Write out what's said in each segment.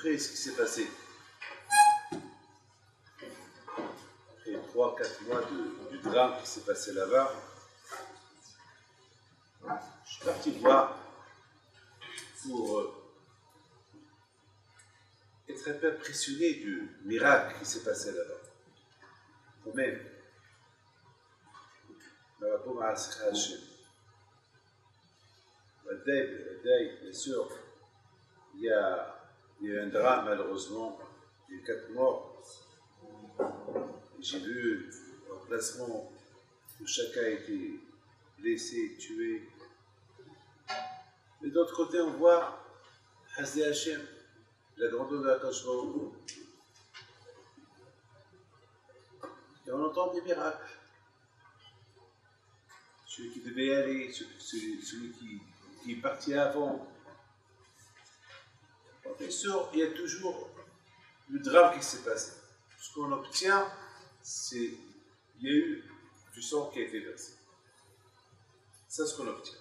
près ce qui s'est passé. Après 3-4 mois de, du drame qui s'est passé là-bas, je suis parti voir pour euh, être un peu impressionné du miracle qui s'est passé là-bas. À Hachem. Bien sûr, il y, a, il y a un drame malheureusement, il y a quatre morts. J'ai vu l'emplacement où chacun a été blessé, tué. Mais d'autre côté, on voit Hasdi Hachem, la grandeur de la Kashbaou. Et on entend des miracles. Celui qui devait y aller, celui, celui qui, qui, est parti avant. Bien sûr, il y a toujours le drame qui s'est passé. Ce qu'on obtient, c'est il y a eu du sang qui a été versé. C'est ce qu'on obtient.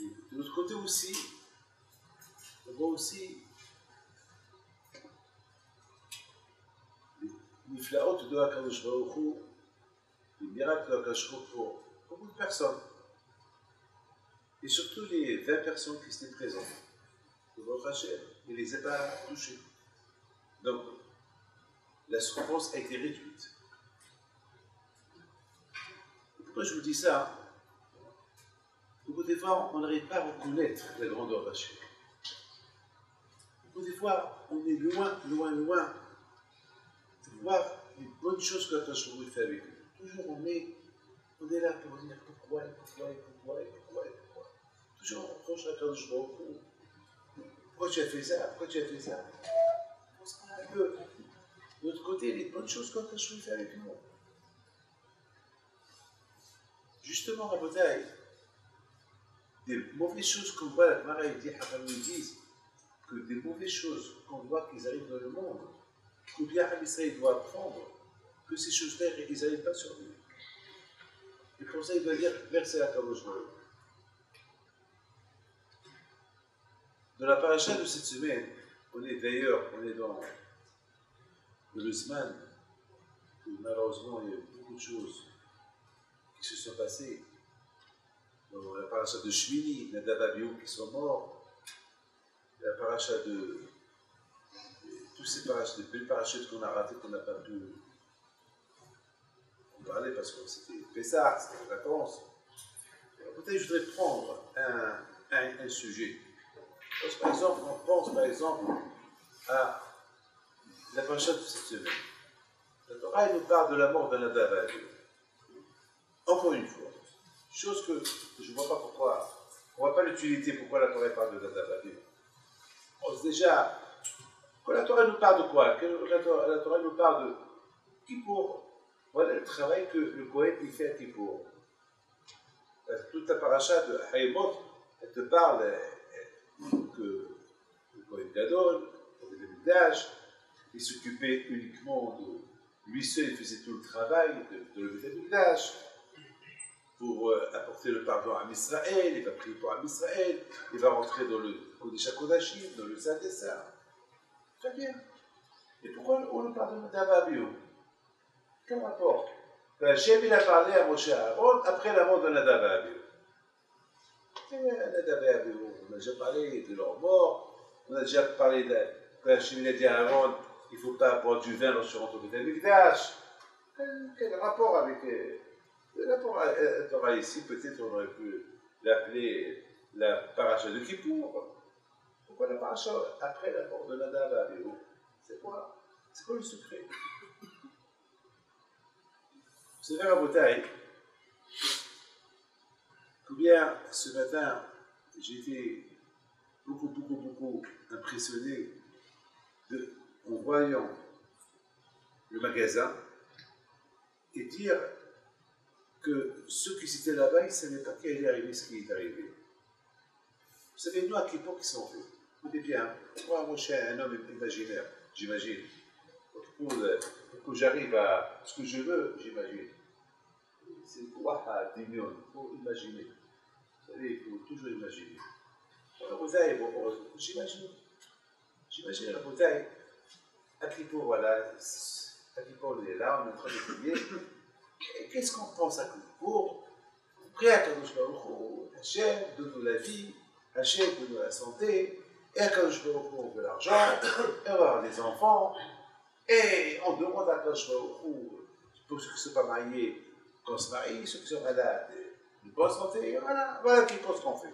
Et de l'autre côté aussi, on voit aussi niflaot de Akadosh les miracles de Akadosh pour beaucoup de personnes. Et surtout les 20 personnes qui étaient présentes de votre il ne les a pas touchées. Donc, la souffrance a été réduite. Pourquoi je vous dis ça? Beaucoup des fois, on n'arrive pas à reconnaître la grandeur d'Hachem. Beaucoup des fois, on est loin, loin, loin voir les bonnes choses que Hachem fait avec nous. Toujours on est, on est là pour dire pourquoi, et pourquoi, et pourquoi, et pourquoi, et pourquoi. Toujours on reproche à Kadosh Pourquoi tu as fait ça? Pourquoi tu as fait ça? Parce qu'on a peu, de l'autre côté, les bonnes choses que Hachem fait avec nous. Justement, la bataille, des mauvaises choses qu'on voit, la Gemara dit, nous disent que des mauvaises choses qu'on voit qu'ils arrivent dans le monde, ou bien Israël doit apprendre que ces choses-là, ils n'arrivent pas sur lui. Et pour ça, il doit dire verset à Kadosh Dans la paracha de cette semaine, on est d'ailleurs, on est dans le Zman, où malheureusement il y a beaucoup de choses qui se sont passées. Dans la paracha de Shmini, Nadav qui sont morts, la paracha de tous ces parachutes, les belles parachutes qu'on a ratés, qu'on n'a pas pu en parler parce que c'était Pessah, c'était les vacances. Peut-être je voudrais prendre un sujet. Parce, par exemple, on pense par exemple à la parachute de cette semaine. La Torah nous parle de la mort d'un Adam Encore une fois, chose que je ne vois pas pourquoi. On ne voit pas l'utilité pourquoi la Torah parle de l'Adam On sait déjà quand la Torah nous parle de quoi? La Torah, la nous parle de Kippour. Voilà le travail que le poète il fait à Kippour. Toute la paracha de Haïmot, elle te parle que le poète Gadol, le village, il s'occupait uniquement de lui seul, il faisait tout le travail de, de le village pour euh, apporter le pardon à Israël, il va prier pour Israël, il va rentrer dans le Kodesh Kodashim, dans le Saint des Saints. Très bien. Et pourquoi on parle de Nadav Quel rapport? Hachem, il a parlé à Moshe Aaron après la mort de On a déjà parlé de leur mort, on a déjà parlé de. Hachem, a dit à Aaron, il ne faut pas boire du vin lorsque tu rentres au Mikdash. Quel rapport avec. Euh, le rapport la ici, peut-être on aurait pu l'appeler la paracha de Kippour. Pourquoi la paracha après la mort de Nadav à C'est quoi? C'est quoi le secret? Vous savez, à bouteille, combien ce matin j'ai été beaucoup, beaucoup, beaucoup impressionné de, en voyant le magasin et dire que ceux qui étaient là-bas, ils ne savaient pas qu'il allait arriver ce qui est arrivé. Vous savez, nous, à Kippour, qui sont fait Vous dites bien, moi, moi, un homme imaginaire, j'imagine. Pour, que j'arrive à ce que je veux, j'imagine. C'est quoi à il faut imaginer. Savez, il faut toujours imaginer. J'imagine. J'imagine la. À Kippour, voilà. Kippour, on est là, on est en train de prier. Qu'est-ce qu'on pense à Kippour Prier à Kadosh Baruch Hachem, donne-nous la vie, Hachem, donne-nous la santé, et à Kadosh Baruch on veut l'argent, et on va avoir des enfants, et on demande à Kadosh Baruch pour ceux qui ne sont pas mariés, qu'on se marie, ceux qui sont malades, une bonne santé, voilà, voilà qui pense qu'on fait.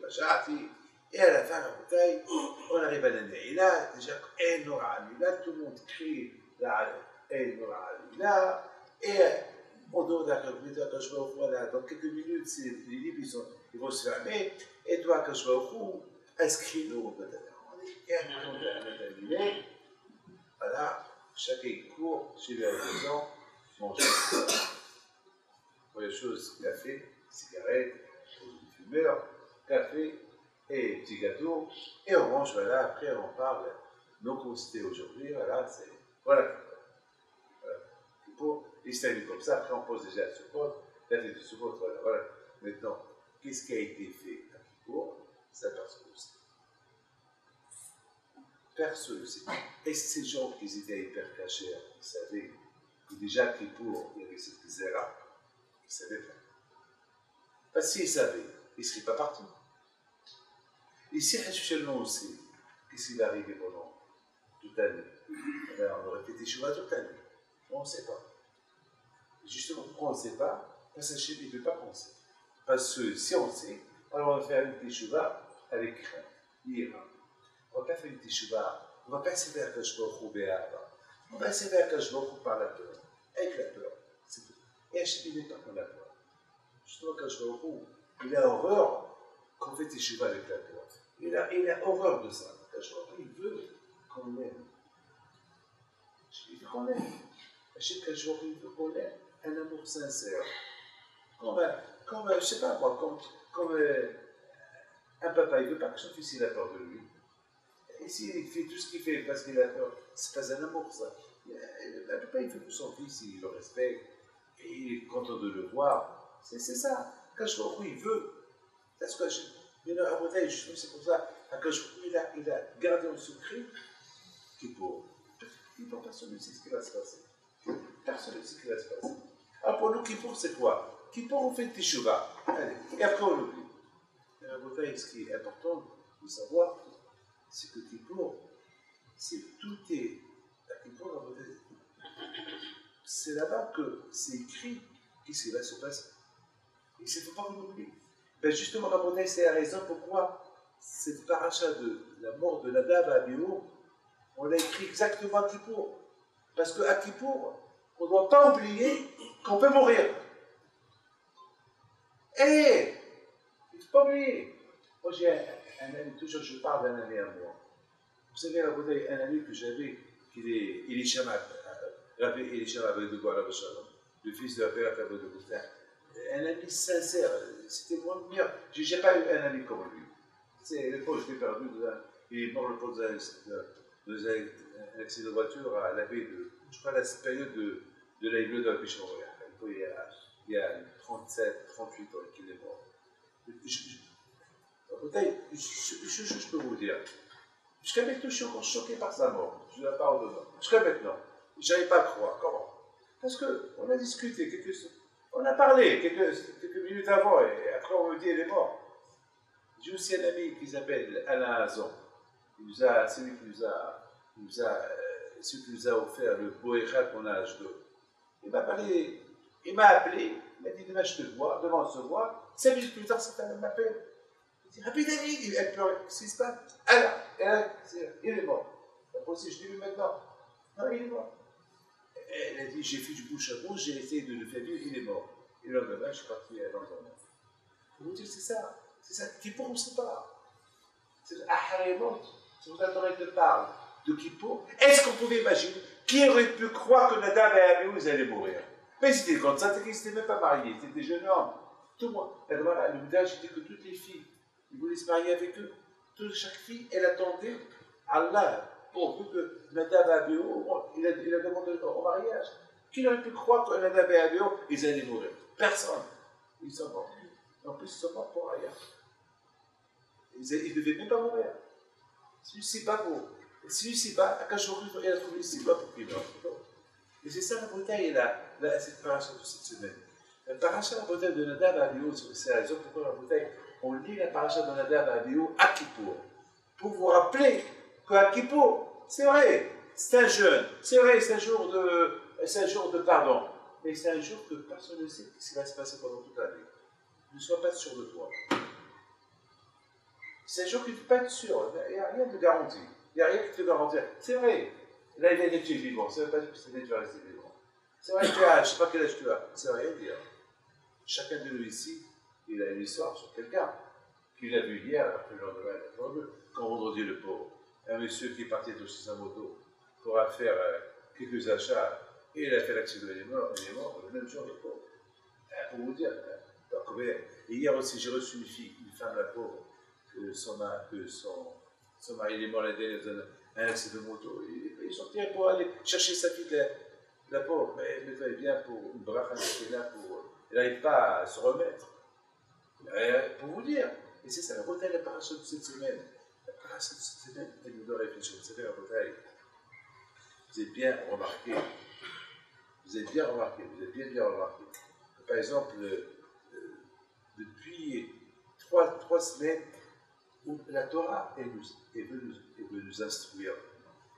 Bajati, et à la fin de la bataille, on arrive à la déjà, El Nora Alila, tout le monde crie la et on demande à Kashbaouk, voilà, dans quelques minutes, les livres ils, vont se fermer, et toi, inscris-nous, voilà, chacun court chez les gens, mange. Première chose, café, cigarette, fumeur, café et petit gâteau, et on mange, voilà, après on parle, nos c'était aujourd'hui, voilà, c'est, voilà, voilà. Pour l'histoire comme ça, après on pose déjà le support, la tête de support, voilà, voilà. Maintenant, qu'est-ce qui a été fait à Kippour Ça, personne ne sait. Personne ne sait. Et ces gens qui étaient hyper cachés, ils savaient que déjà il y avait cette misère-là, ils ne savaient pas. Parce qu'ils savaient, ils ne seraient pas partis. Ici, actuellement aussi, qu'est-ce qui va arriver pendant toute l'année? On aurait fait des choses toute l'année. On ne sait pas. justement, pourquoi on ne sait pas? Parce que Hachem ne peut pas penser. Parce que si on sait, alors on va faire une teshuva avec crainte, On ne va pas faire une teshuva, on va pas essayer de faire Kashbaruch On va essayer de faire Kashbaruch par la peur, avec la peur. C'est tout. Et Hachem n'est pas comme la peur. Justement, Kashbaruch, il a horreur qu'on fait teshuva avec la peur. Il a, il a horreur de ça. Il veut qu'on l'aime. Il veut qu'on l'aime. Chaque jour, il veut qu'on l'aime. Un amour sincère. Comme, comme je ne sais pas moi, comme, comme un papa, il veut pas que son fils ait peur de lui. Et s'il fait tout ce qu'il fait parce qu'il a peur, c'est pas un amour, ça. Un papa, il veut que son fils, il le respecte, et il est content de le voir. C'est ça. Vois il veut. C'est ce que je mais là, à c'est pour ça, il a, il a gardé en secret qui pour. personne ne sait ce qui va se passer. Personne ne sait ce qui va se passer. Alors pour nous, Kippour, c'est quoi? Kippour, on fait Teshuvah. Allez, et après on l'oublie. Mais à ce qui est important de savoir, c'est que Kippour, c'est tout est. C'est là-bas que c'est écrit qu'est-ce qui va se passer. Et ne faut pas qu'on oublie. Ben justement, Rabbonai, c'est la raison pourquoi cette paracha de la mort de Nadab à Abihu, on l'a écrit exactement à Kippour. Parce qu'à Kippour, on ne doit pas oublier qu'on peut mourir. Et il ne faut pas oublier. Moi, j'ai un, ami, toujours je parle d'un ami à moi. Vous savez, un ami que j'avais, il est, il est Shamat, Rabbi Elisha Rabbi de le fils de de Boutin un ami sincère. C'était le meilleur. Je n'ai pas eu un ami comme lui. C'est le pauvre, je l'ai perdu. Il est mort le pauvre dans un accident de voiture à la de, je crois, la période de, de la de la Péché il y, a, il y a 37, 38 ans qu'il est mort. Je, je, je, je, peux vous dire, jusqu'à maintenant, je suis encore choqué par sa mort. Je la parle de Jusqu'à maintenant. Je n'arrive pas à croire. Comment? Parce qu'on a discuté. On a parlé quelques, minutes avant et après on me dit elle est morte. J'ai aussi un ami qui s'appelle Alain Azon. Il nous a, c'est qui nous a, nous euh, celui qui nous a offert le poéra qu'on a à Il m'a parlé, il m'a appelé, il m'a dit demain je te vois, demain on se voit. Cinq minutes plus tard, cet homme m'appelle. Rabbi David, il a pleuré. Qu'est-ce qui se passe? Alors, il est mort. Après aussi, je l'ai vu maintenant. Non, il est mort. Elle a dit J'ai fait du bouche à bouche, j'ai essayé de le faire vivre, il est mort. Et le lendemain, je suis parti à l'enterrement. Vous dire, c'est ça. C'est ça. Kippour, on sait pas. C'est Aharémot. C'est pour ça te parle de Kippour. Est-ce qu'on pouvait imaginer Qui aurait pu croire que Nadab et Abihu, ils allaient mourir? Mais ils étaient comme ça, ils n'étaient même pas mariés, c'était des jeunes hommes. Tout le monde. Le Midrash dit que toutes les filles, ils voulaient se marier avec eux. Toute, chaque fille, elle attendait Allah pour que Nadab et il a, il a demandé au mariage. Qui aurait pu croire que Nadab et Abihu, ils allaient mourir? Personne. Ils sont morts. En plus, ils sont morts pour rien. Ils ne devaient même pas mourir. Pas, à jour il a trouvé pas pour qu'il meure. Et c'est ça la bouteille, là, cette paracha de cette semaine. La paracha, la bouteille de Nadav à Abihu, c'est la raison pourquoi la bouteille, on lit la paracha de Nadav Abihu à Kippour. Pour vous rappeler qu'à Kippour, c'est vrai, c'est un jeûne, c'est vrai, c'est un jour de, pardon. Mais c'est un jour que personne ne sait ce qui va se passer pendant toute l'année. Ne sois pas sûr de toi. C'est un jour que tu ne peux pas être sûr, il n'y a rien de garanti. Il n'y a rien qui te garantit. C'est vrai. Là, il est tu es vivant. Ça ne veut pas dire que c'est tu vas rester. C'est vrai que tu as, je ne sais pas quel âge tu as. Ça ne veut rien dire. Chacun de nous ici, il a une histoire sur quelqu'un qu'il a vu hier, après le lendemain, quand vendredi le pauvre. Un monsieur qui est parti de sa moto pour faire euh, quelques achats et il a fait l'accident, il est mort, il est mort le même jour, le pauvre. Euh, pour vous dire, hein, et hier aussi, j'ai reçu une fille, une femme, la pauvre, que son, que son mari est mort la dernière un accident de moto. Il est sorti pour aller chercher sa fille, la, la pauvre. Mais elle fallait bien pour une bracha. Elle n'arrive pas à se remettre. Pour vous dire. Et c'est ça la bataille, la paracha de cette semaine. La paracha de cette semaine, elle nous doit réfléchir. Vous savez, la bataille, vous avez bien remarqué. Vous avez bien remarqué, vous avez bien bien remarqué. Par exemple, euh, depuis trois, trois semaines, où la Torah est, venue, nous instruire,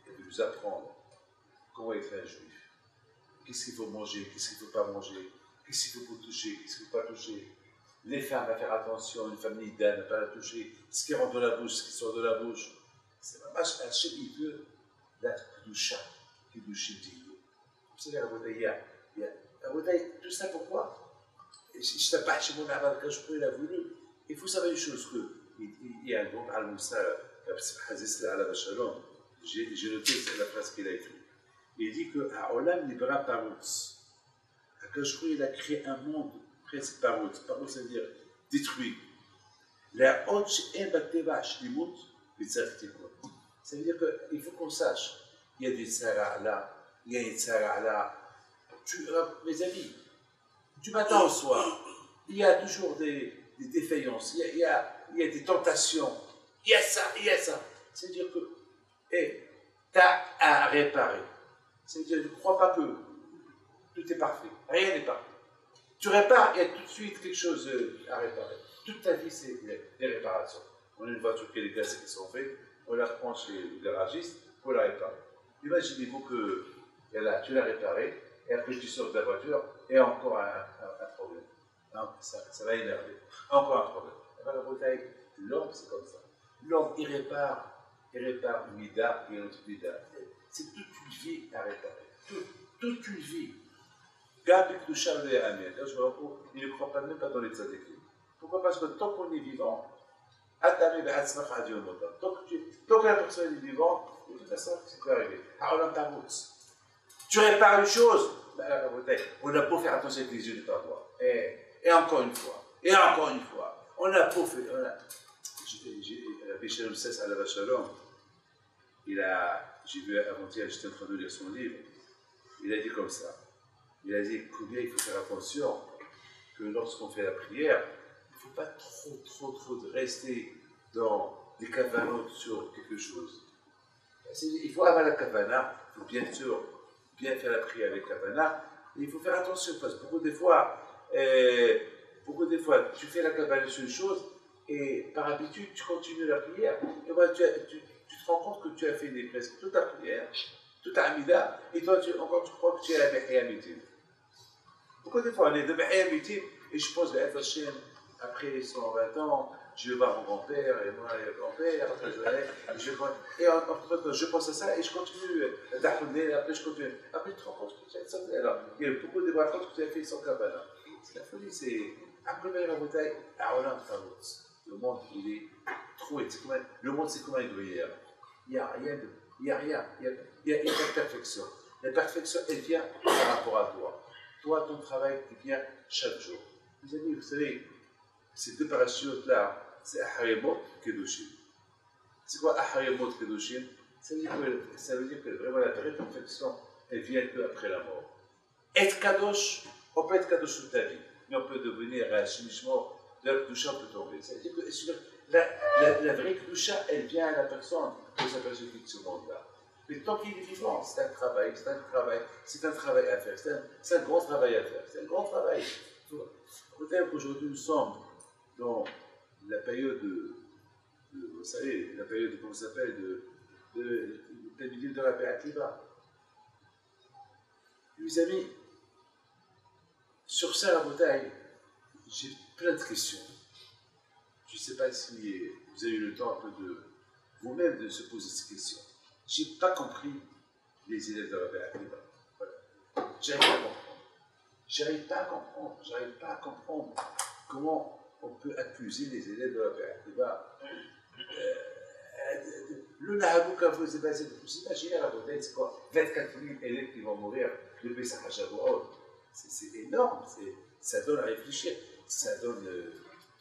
et veut nous apprendre comment être un juif. Qu'est-ce qu'il faut manger, qu'est-ce qu'il ne faut pas manger, qu'est-ce qu'il faut toucher, qu'est-ce qu'il ne faut pas toucher. Les femmes à faire attention, une famille d'âne, ne pas la toucher, ce qui rentre de la bouche, ce qui sort de la bouche. C'est savez, la bouteille, il y a, la bouteille, tout ça pourquoi? Pas chez mon aval quand je peux, il a voulu. Il faut savoir une chose que il y a donc Al-Moussa, j'ai noté la phrase qu'il a écrite. Il dit que Olam Libra il a créé un monde presque Parutz. Parutz, ça veut dire détruit. La Hotch Embatevash Limut, ça veut dire qu'il faut qu'on sache. Il y a des Tsara là, il y a des Tsara là. Tu, euh, mes amis, du matin au soir, il y a toujours des, défaillances. Il y a il y a des tentations, il y a ça, il y a ça. C'est-à-dire que, hey, tu as à réparer. C'est-à-dire, ne crois pas que tout est parfait. Rien n'est parfait. Tu répares, il y a tout de suite quelque chose euh, à réparer. Toute ta vie, c'est des réparations. On a une voiture qui est décassée qui sont faites, on la reprend chez le garagiste pour la réparer. Imaginez-vous que tu l'as réparée, et après tu sors de la voiture, et encore un, problème. ça, va énerver. Encore un problème la bouteille. L'homme, c'est comme ça. L'homme, il répare, il répare une mida et une autre mida. C'est toute une vie à réparer. toute une vie. Il ne croit pas même pas dans les tzadikim. Pourquoi? Parce que tant qu'on est vivant, tant que, la personne est vivante, de toute façon, c'est peut arriver. Tu répares une chose, ben, on a beau faire attention avec les yeux de ta voix. Et, et encore une fois, et encore une fois. On a le 16 à la Vachalom. Il a, j'ai vu avant-hier, j'étais en train de lire son livre. Il a dit comme ça. Il a dit combien il faut faire attention que lorsqu'on fait la prière, il ne faut pas trop, trop, trop rester dans les cavanotes sur quelque chose. Il faut avoir la cavana, il faut bien sûr bien faire la prière avec cavana, mais il faut faire attention parce que beaucoup des fois, euh, beaucoup de fois, tu fais la cabane sur une chose et par habitude, tu continues la prière. Et voilà, tu, tu, te rends compte que tu as fait des, presque toute ta prière, toute ta amida, et toi, tu, encore, tu crois que tu es à la Amitim. Beaucoup de fois, on est de Amitim, et je pense à Hashem, après 120 ans, je vais voir mon grand-père, et moi, et grand-père, je, je, et entre je pense à ça, et je continue d'apprendre, après je continue. Après, tu te rends compte Alors, il y a beaucoup de fois que tu as fait sans cabane. La folie, c'est après la bouteille, le monde, il est trop. Le monde, c'est comment il doit y Il n'y a rien de. Il n'y a rien. Il n'y a, pas de perfection. La perfection, elle vient par rapport à toi. Toi, ton travail, il vient chaque jour. Mes amis, vous savez, ces deux parachutes-là, c'est Aharimot Kedushim. C'est quoi Aharimot Kedushim ça veut, ça veut dire que vraiment la vraie perfection, elle vient que après la mort. Être Kadosh, on peut être Kadosh toute ta vie, mais on peut devenir un chimichement de la peut tomber. Ça veut dire que la, la, la vraie Kedusha, elle vient à la personne de sa persécution de ce monde-là. Mais tant qu'il est vivant, c'est un travail, c'est un travail, c'est un travail à faire, c'est un, grand travail à faire, c'est un grand travail. Peut-être qu'aujourd'hui nous sommes dans la période de, de, vous savez, la période, comment ça s'appelle, de, de, de, de, de la. Mes amis, sur ça, la bouteille, j'ai plein de questions. Je ne sais pas si vous avez eu le temps un peu de vous-même de se poser ces questions. Je n'ai pas compris les élèves de Béativa. Voilà. J'arrive pas à comprendre. J'arrive pas à comprendre. J'arrive pas à comprendre comment on peut accuser les élèves de la Béativa. Euh, le Nahabou, quand vous passé, vous imaginez la bouteille, c'est quoi? 24 000 élèves qui vont mourir de Pessah Shavuot. C'est énorme, ça donne à réfléchir, ça donne, euh,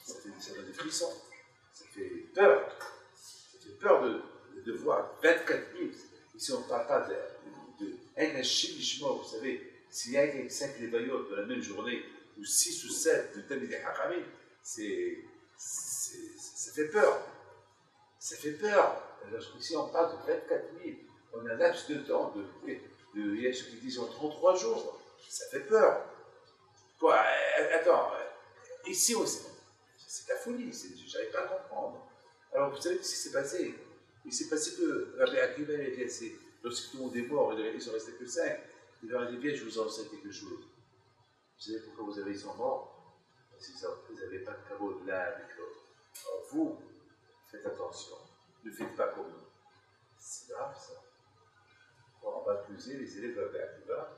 ça, ça donne des frissons, ça fait peur. Ça fait peur de, de, voir 24 000. Ici, on ne parle pas de, de, vous savez, s'il y a 5 lévayotes de la même journée, ou 6 ou 7 de Tamid et Haramim, ça fait peur. Ça fait peur. Ici, on parle de 24 000. On a un laps de temps de, de, il y a ceux qui disent en 33 jours. Ça fait peur. Quoi euh, Attends, euh, ici aussi, c'est la folie, j'arrive pas à comprendre. Alors vous savez ce qui s'est passé? Il s'est passé que Rabbi Akiva et dit, lorsque tout le monde est mort, ils sont restés que 5, il leur a dit, viens, je vous enseigne quelque chose. Vous savez pourquoi vous avez, ils sont morts? Parce que vous n'avez pas de caveau de l'un avec l'autre. Alors vous, faites attention, ne faites pas comme nous. C'est grave ça. On va accuser les élèves de Rabbi Akiva,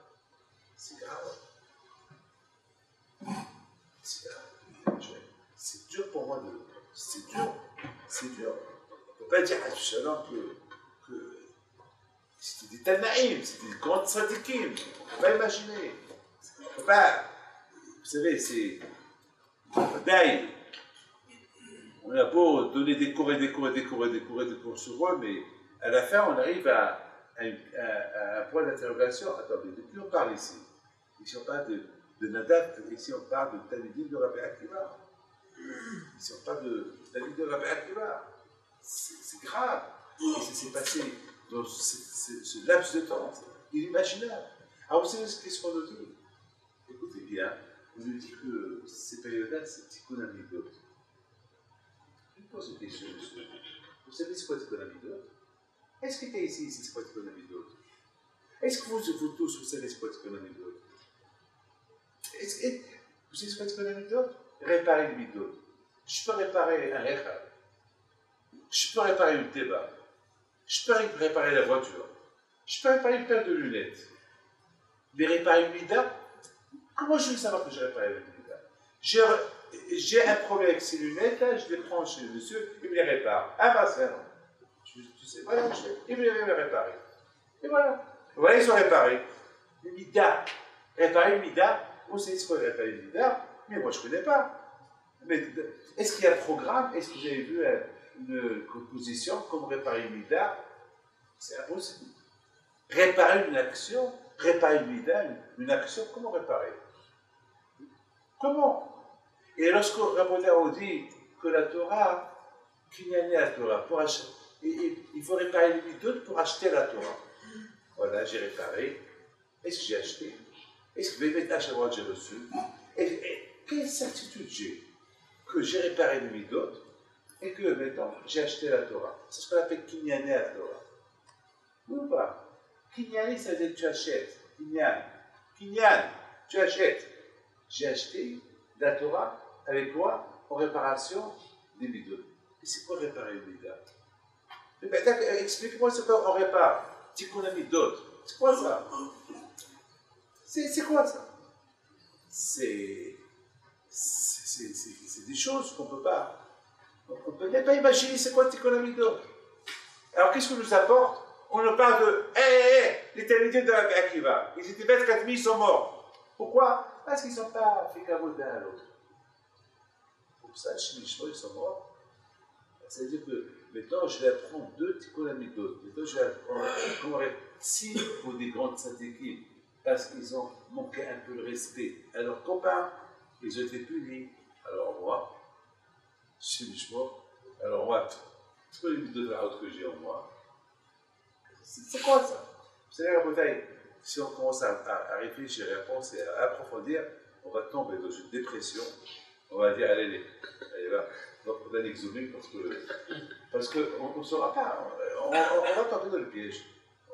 c'est grave. C'est grave. C'est dur pour moi de. C'est dur. C'est dur. À Shalom que, que c'était des Tanaïm, c'était des grandes sadikim. On ne peut pas imaginer. On. Vous savez, c'est. On a beau donner des cours et des cours et des cours et des cours et des cours sur eux, mais à la fin, on arrive à, un point d'interrogation. Attendez, de qui on parle ici? Ici, on parle de de Nadab, ici on parle de Talidim de Rabbi Akiva. Ici on parle de Talidim de Rabbi Akiva. C'est grave. Et ça s'est passé dans ce, laps de temps inimaginable. Alors vous savez qu'est-ce qu'on nous dit? Écoutez bien, on nous dit que ces périodes-là, c'est Tikkun Amidot. Je pose une question. Vous savez ce qu'est Tikkun Amidot Est-ce que tu es ici, c'est quoi Tikkun Amidot Est-ce que vous, vous tous, vous savez ce qu'est Tikkun Amidot vous savez ce que c'est une méthode Réparer une méthode. Je peux réparer un Rechab. Je peux réparer une Teba. Je peux réparer la voiture. Je peux réparer une paire de lunettes. Mais réparer une Mida Comment je vais savoir que j'ai réparé une Mida J'ai un problème avec ces lunettes, là, je les prends chez le monsieur, il me les répare. Ah bah c'est non. Tu, sais, voilà, je, il me les réparer. Et voilà. Voilà, ils sont réparés. Une Mida. Réparer une Mida, vous savez ce qu'on appelle une leader, mais moi je ne connais pas. Mais est-ce qu'il y a un programme? Est-ce que vous avez vu une composition comme réparer une leader C'est impossible. Réparer une action, réparer une leader, une action, comment réparer? Comment? Et lorsque Rabodao dit que la Torah, qu'il n'y a la Torah, pour acheter, il faut réparer une leader pour acheter la Torah. Voilà, j'ai réparé. Est-ce que j'ai acheté? Est-ce que Bémet Hachamot j'ai reçu? Et, quelle certitude j'ai que j'ai réparé le midot et que maintenant j'ai acheté la Torah C'est ce qu'on appelle kinyané à Torah. Ou pas Kinyané, ça veut dire que tu achètes. Kinyan. Kinyan, tu achètes. J'ai acheté la Torah avec quoi En réparation des midot. Et c'est quoi réparer le midot Explique-moi ce qu'on répare. Tikkun midot. C'est quoi ça? C'est quoi ça? C'est des choses qu'on ne peut pas. On ne peut pas imaginer c'est quoi Tikkun Amidot. Alors qu'est-ce que nous apporte on nous parle de hé, hé, hé, les télévisions de Akiva. Ils étaient 24 000, ils sont morts. Pourquoi Parce qu'ils ne sont pas fait d'un à l'autre. Pour ça, les chevaux, ils sont morts. C'est-à-dire que maintenant, je vais apprendre deux d'autres. Maintenant, je vais apprendre comment si pour des grandes équipes, parce qu'ils ont manqué un peu le respect à leurs copains, ils ont été punis. Alors moi, chevaux, alors moi, c'est quoi les de la que j'ai en moi? C'est quoi ça? Vous savez, la bouteille, si on commence à, à, réfléchir à penser, à approfondir, on va tomber dans une dépression. On va dire, allez, allez, allez va, on va prendre un exomer parce que parce qu'on ne saura pas. On, on, va tomber dans le piège.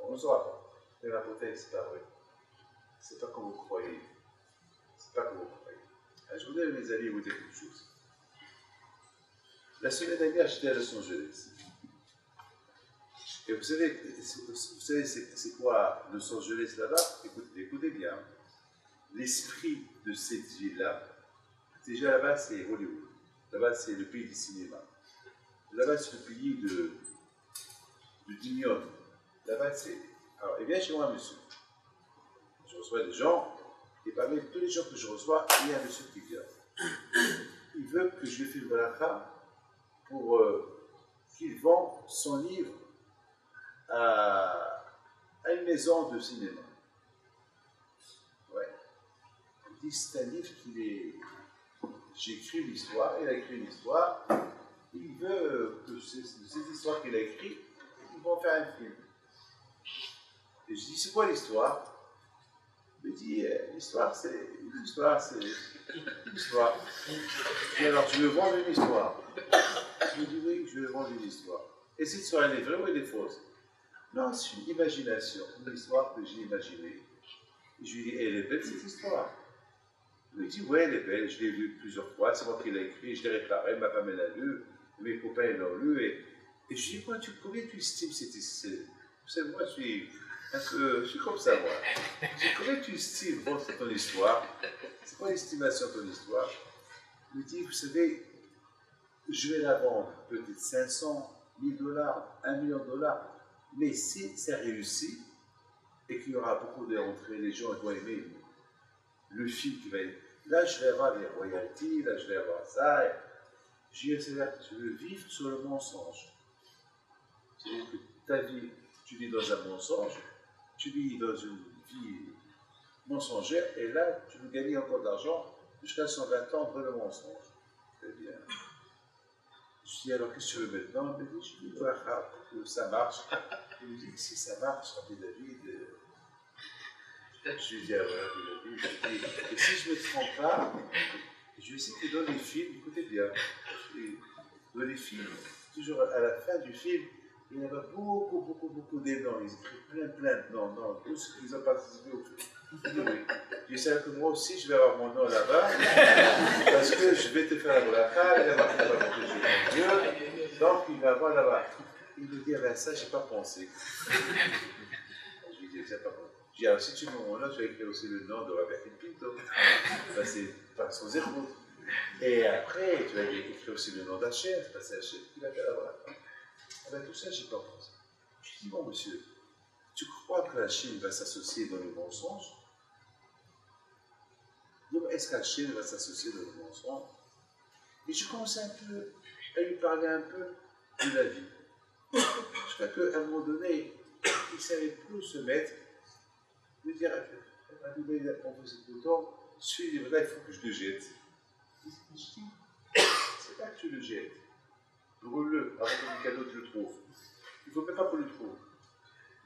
On ne saura pas. Mais la bouteille, c'est pas vrai. C'est pas comme vous croyez. C'est pas comme vous croyez. je voudrais, mes amis, vous dire quelque chose. La semaine dernière, j'étais à Los Angeles. Et vous savez, vous savez c'est quoi Los Angeles là-bas? Écoutez, écoutez bien. L'esprit de cette ville-là, déjà là-bas, c'est Hollywood. Là-bas, c'est le pays du cinéma. Là-bas, c'est le pays de, de Dignon. Là-bas, c'est. Alors, il vient chez moi, monsieur. Je reçois des gens, et parmi tous les gens que je reçois, il y a un monsieur qui vient. Il veut que je lui fasse une femme pour euh, qu'il vend son livre à, une maison de cinéma. Ouais. Il dit c'est un livre qu'il est. J'ai écrit une histoire, il a écrit une histoire, il veut que cette histoire qu'il a écrite, ils vont faire un film. Et je dis c'est quoi l'histoire? Me dit euh, l'histoire c'est. L'histoire c'est. L'histoire. Et alors je veux vendre une histoire. Je lui dis oui, je vais vendre une histoire. Et cette histoire, elle est vraie ou elle est fausse? Non, c'est une imagination, une histoire que j'ai imaginée. Je lui dis, elle est belle cette histoire Il me dit, oui, elle est belle, je l'ai lue plusieurs fois, c'est moi qui l'ai écrit, je l'ai réparé, ma femme l'a lu, mes copains l'ont lu. Et, et je lui dis, tu, combien tu estimes cette histoire Vous savez, moi, je suis un peu, je suis comme ça, moi. Combien tu estimes ton histoire? C'est quoi l'estimation de ton histoire? Il me dit, vous savez, je vais la vendre peut-être 500, 1000 dollars, 1 million de dollars, mais si ça réussit et qu'il y aura beaucoup d'entrées, les gens vont aimer le film qui va être. Là, je vais avoir les royalties, là, je vais avoir ça. Je je veux vivre sur le mensonge. C'est-à-dire que ta vie, tu vis dans un mensonge, tu vis dans une vie mensongère, et là, tu veux gagner encore d'argent jusqu'à 120 ans dans le mensonge. Très bien. Je dis alors qu'est-ce que tu veux maintenant? Il me dit je veux que ça marche. Il me dit si ça marche, Rabbi David, je lui dis alors Rabbi David, je lui dis et si je ne me trompe pas, je vais essayer que dans les films, écoutez bien, dans les films, toujours à la fin du film, il y avait beaucoup, beaucoup, beaucoup d'énoncés. Ils écrivent plein, plein de noms, non, tous qui ont participé au film. Je sais que moi aussi, je vais avoir mon nom là-bas, parce que je vais te faire la bracha, il va protéger mon Dieu, donc il va avoir là-bas. Il me dit, ah ben ça, je n'ai pas pensé. Je lui dis, c'est pas pensé. Je dis, alors si tu mon nom, je vais écrire aussi le nom de Rabbi Pinto. Ça, c'est pas son écoute. Et après, tu vas écrire aussi le nom d'Hachem, c'est Hachem qui va faire la bracha. Tout ça, je n'ai pas pensé. Je dis, bon monsieur, tu crois que la Chine va s'associer dans le mensonge? Est-ce qu'Hachem va s'associer dans le mensonge? Et je commençais un peu à lui parler un peu de la vie. Jusqu'à qu'à un moment donné, il savait plus se mettre, me dire, à il a proposé tout le temps, celui-là, il faut que je le jette. Je dis, c'est pas que tu le jettes. Brûle-le avant que quelqu'un d'autre le trouve. Il faut même pas qu'on le trouve.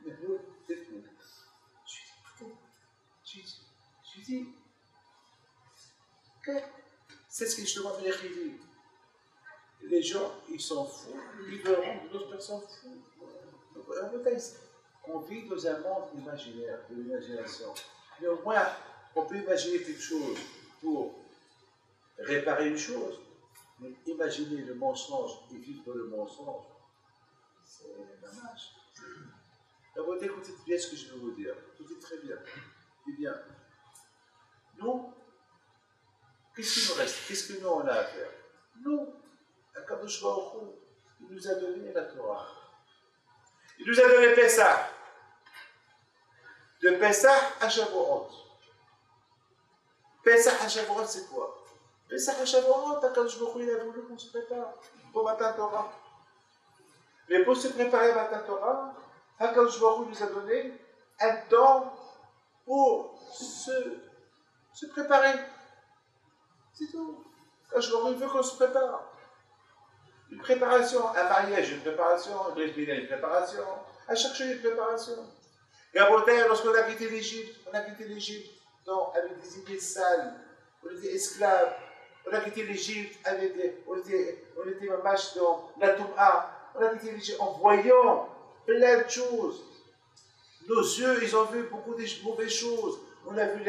Mais brûle, c'est tout. Je lui dis, c'est ce que je demande à Les gens, ils s'en foutent, ils veulent rendre d'autres personnes fous. On vit dans un monde imaginaire, de l'imagination. Mais au moins, on peut imaginer quelque chose pour réparer une chose. Mais imaginer le mensonge et vivre le mensonge, c'est dommage. Alors, écoutez bien ce que je veux vous dire. Écoutez très bien. Eh bien, nous, Qu'est-ce qui nous reste? Qu'est-ce que nous on a à faire? Nous, Akadosh Baruch il nous a donné la Torah. Il nous a donné Pessah. De Pessah à Shavuot. Pessah à Shavuot, c'est quoi? Pessah à Shavuot, Akadosh Baruch il a voulu qu'on se prépare pour Matan Torah. Mais pour se préparer à Matan Torah, Akadosh Baruch nous a donné un temps pour se, se préparer. C'est tout. Akadosh Baruch veut qu'on se prépare. Une préparation, un mariage, une préparation, un brisbane, une préparation, à chaque une préparation. Gabotin, lorsqu'on a quitté l'Égypte, on a quitté l'Égypte avec des idées sales, on était esclaves, on a quitté l'Égypte on était, on était dans la Touma, on a quitté l'Égypte en voyant plein de choses. Nos yeux, ils ont vu beaucoup de mauvaises choses. On a vu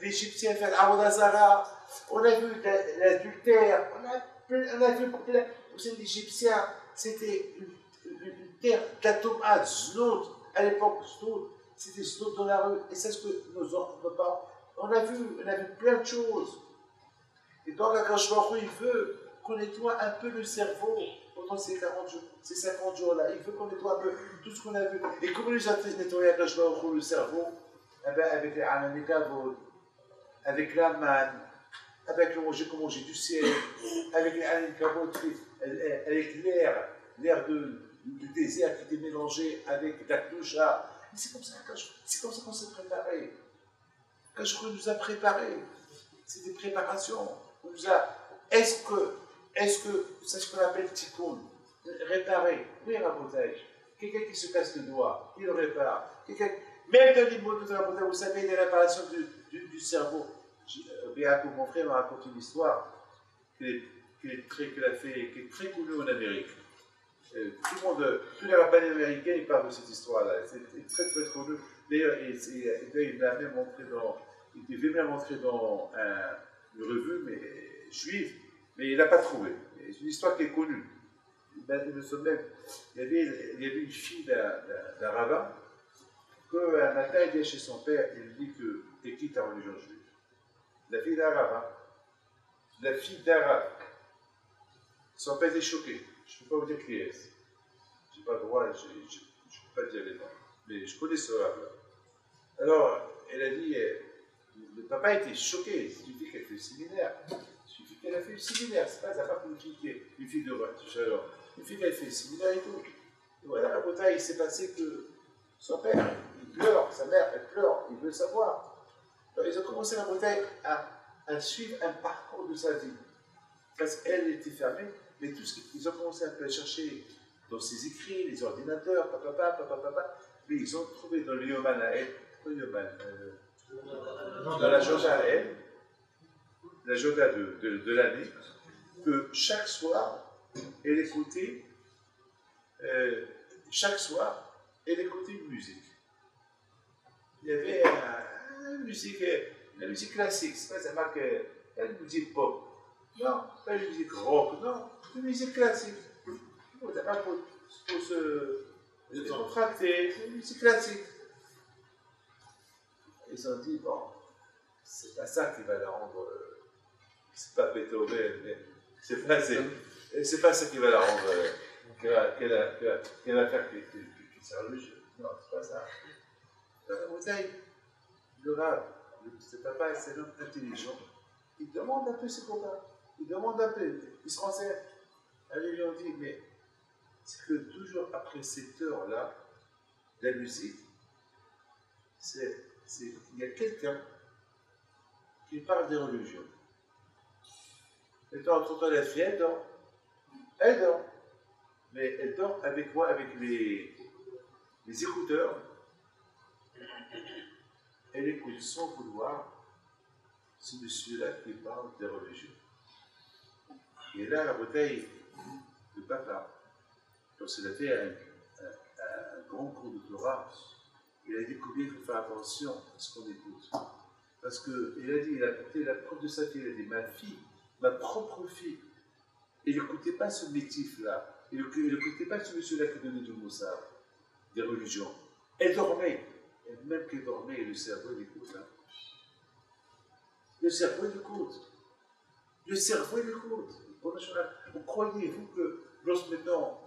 l'Égyptien faire Awadazara, on a vu l'adultère, on a, vu plein l'Égyptien, c'était une, terre d'atomat, Znout, à l'époque, Znout, c'était Znout dans la rue, et c'est ce que nos, nos parents, on a vu, on a vu plein de choses. Et donc, quand il veut qu'on nettoie un peu le cerveau pendant ces 40 jours, ces 50 jours-là. Il veut qu'on nettoie un peu tout ce qu'on a vu. Et comment nous a nettoyé le cerveau? Eh ben, Avec les Ananekavod, avec la manne, avec le manger comme manger du ciel, avec les Ananekavod avec l'air, l'air du désert qui était mélangé avec la doucha. C'est comme ça qu'on s'est préparé. Kajou nous a préparé. C'est des préparations. Est-ce que, est-ce que, c'est ce qu'on appelle tikkun, réparer. Oui, rabotage. Quelqu'un qui se casse le doigt, il le répare. Même dans les mots de rabotage, vous savez, les réparations du, du, du cerveau. Béat, mon frère, m'a raconté une histoire qui est très, qui est très connue en Amérique. Euh, tout le monde, tous les rabbins américains, ils parlent de cette histoire-là. C'est très, très connu. D'ailleurs, il l'a même montré dans, il devait même montrer dans une revue mais, juive, mais il n'a pas trouvé. C'est une histoire qui est connue. Il, y avait, une fille d'un rabbin qu'un matin, il vient chez son père et il dit que t'es qui ta religion juive? La fille d'un rabbin. La fille d'un rabbin sans pas être choqué. Je ne peux pas vous dire qui est. Je n'ai pas le droit, je ne peux pas dire les noms. Mais je connais ce rave-là. Alors, elle a dit, euh, le papa était choqué. Fait le séminaire. Il suffit qu'elle a fait le séminaire. C'est pas, ça pas est une fille de roi. Une fille qui a fait le séminaire et tout. Et voilà, la il s'est passé que son père, il pleure, sa mère, elle pleure, il veut savoir. Alors, ils ont commencé la bataille à, à suivre un parcours de sa vie. Parce qu'elle était fermée mais tout ce qu'ils ont commencé un peu à chercher dans ses écrits, les ordinateurs, papa, papa, papa, papa, mais ils ont trouvé dans le Yoman à elle, euh, dans la Joda à elle, la Joda de, de, l'année, que chaque soir, elle écoutait, euh, chaque soir, elle écoutait une musique. Il y avait une musique, la musique classique, c'est pas ça marque une musique pop. Non, pas une musique rock, non de musique classique. Pas pour, pour se contracter, c'est une musique classique. Ils ont dit, bon, c'est pas ça qui va la rendre. Euh, c'est pas Beethoven, mais c'est pas, c'est, pas ça qui va la rendre. Euh, qu'elle va, faire le jeu. Non, c'est pas ça. Vous savez, le rap, ce papa, c'est un homme intelligent. Il demande un peu ses copains. Il demande un peu. Il se renseigne. Elle lui ont dit, mais c'est que toujours après cette heure-là, la musique, c'est, il y a quelqu'un qui parle des religions. On entend la elle dort. Elle dort. Mais elle dort avec moi, avec les écouteurs. Elle écoute sans vouloir ce monsieur-là qui parle des religions. Et là, la bouteille, le papa, quand il a fait un, grand cours de Torah, il a dit combien il faut faire attention à ce qu'on écoute? Parce qu'il a dit, il a porté la preuve de fille, il a dit, ma fille, ma propre fille, il n'écoutait pas ce métif-là, il n'écoutait pas ce monsieur-là qui donnait du moussard, des religions. Elle dormait. Et même qu'elle dormait, le cerveau il écoute. Hein. Le cerveau il écoute. Le cerveau il écoute. Croyez-vous que lorsque maintenant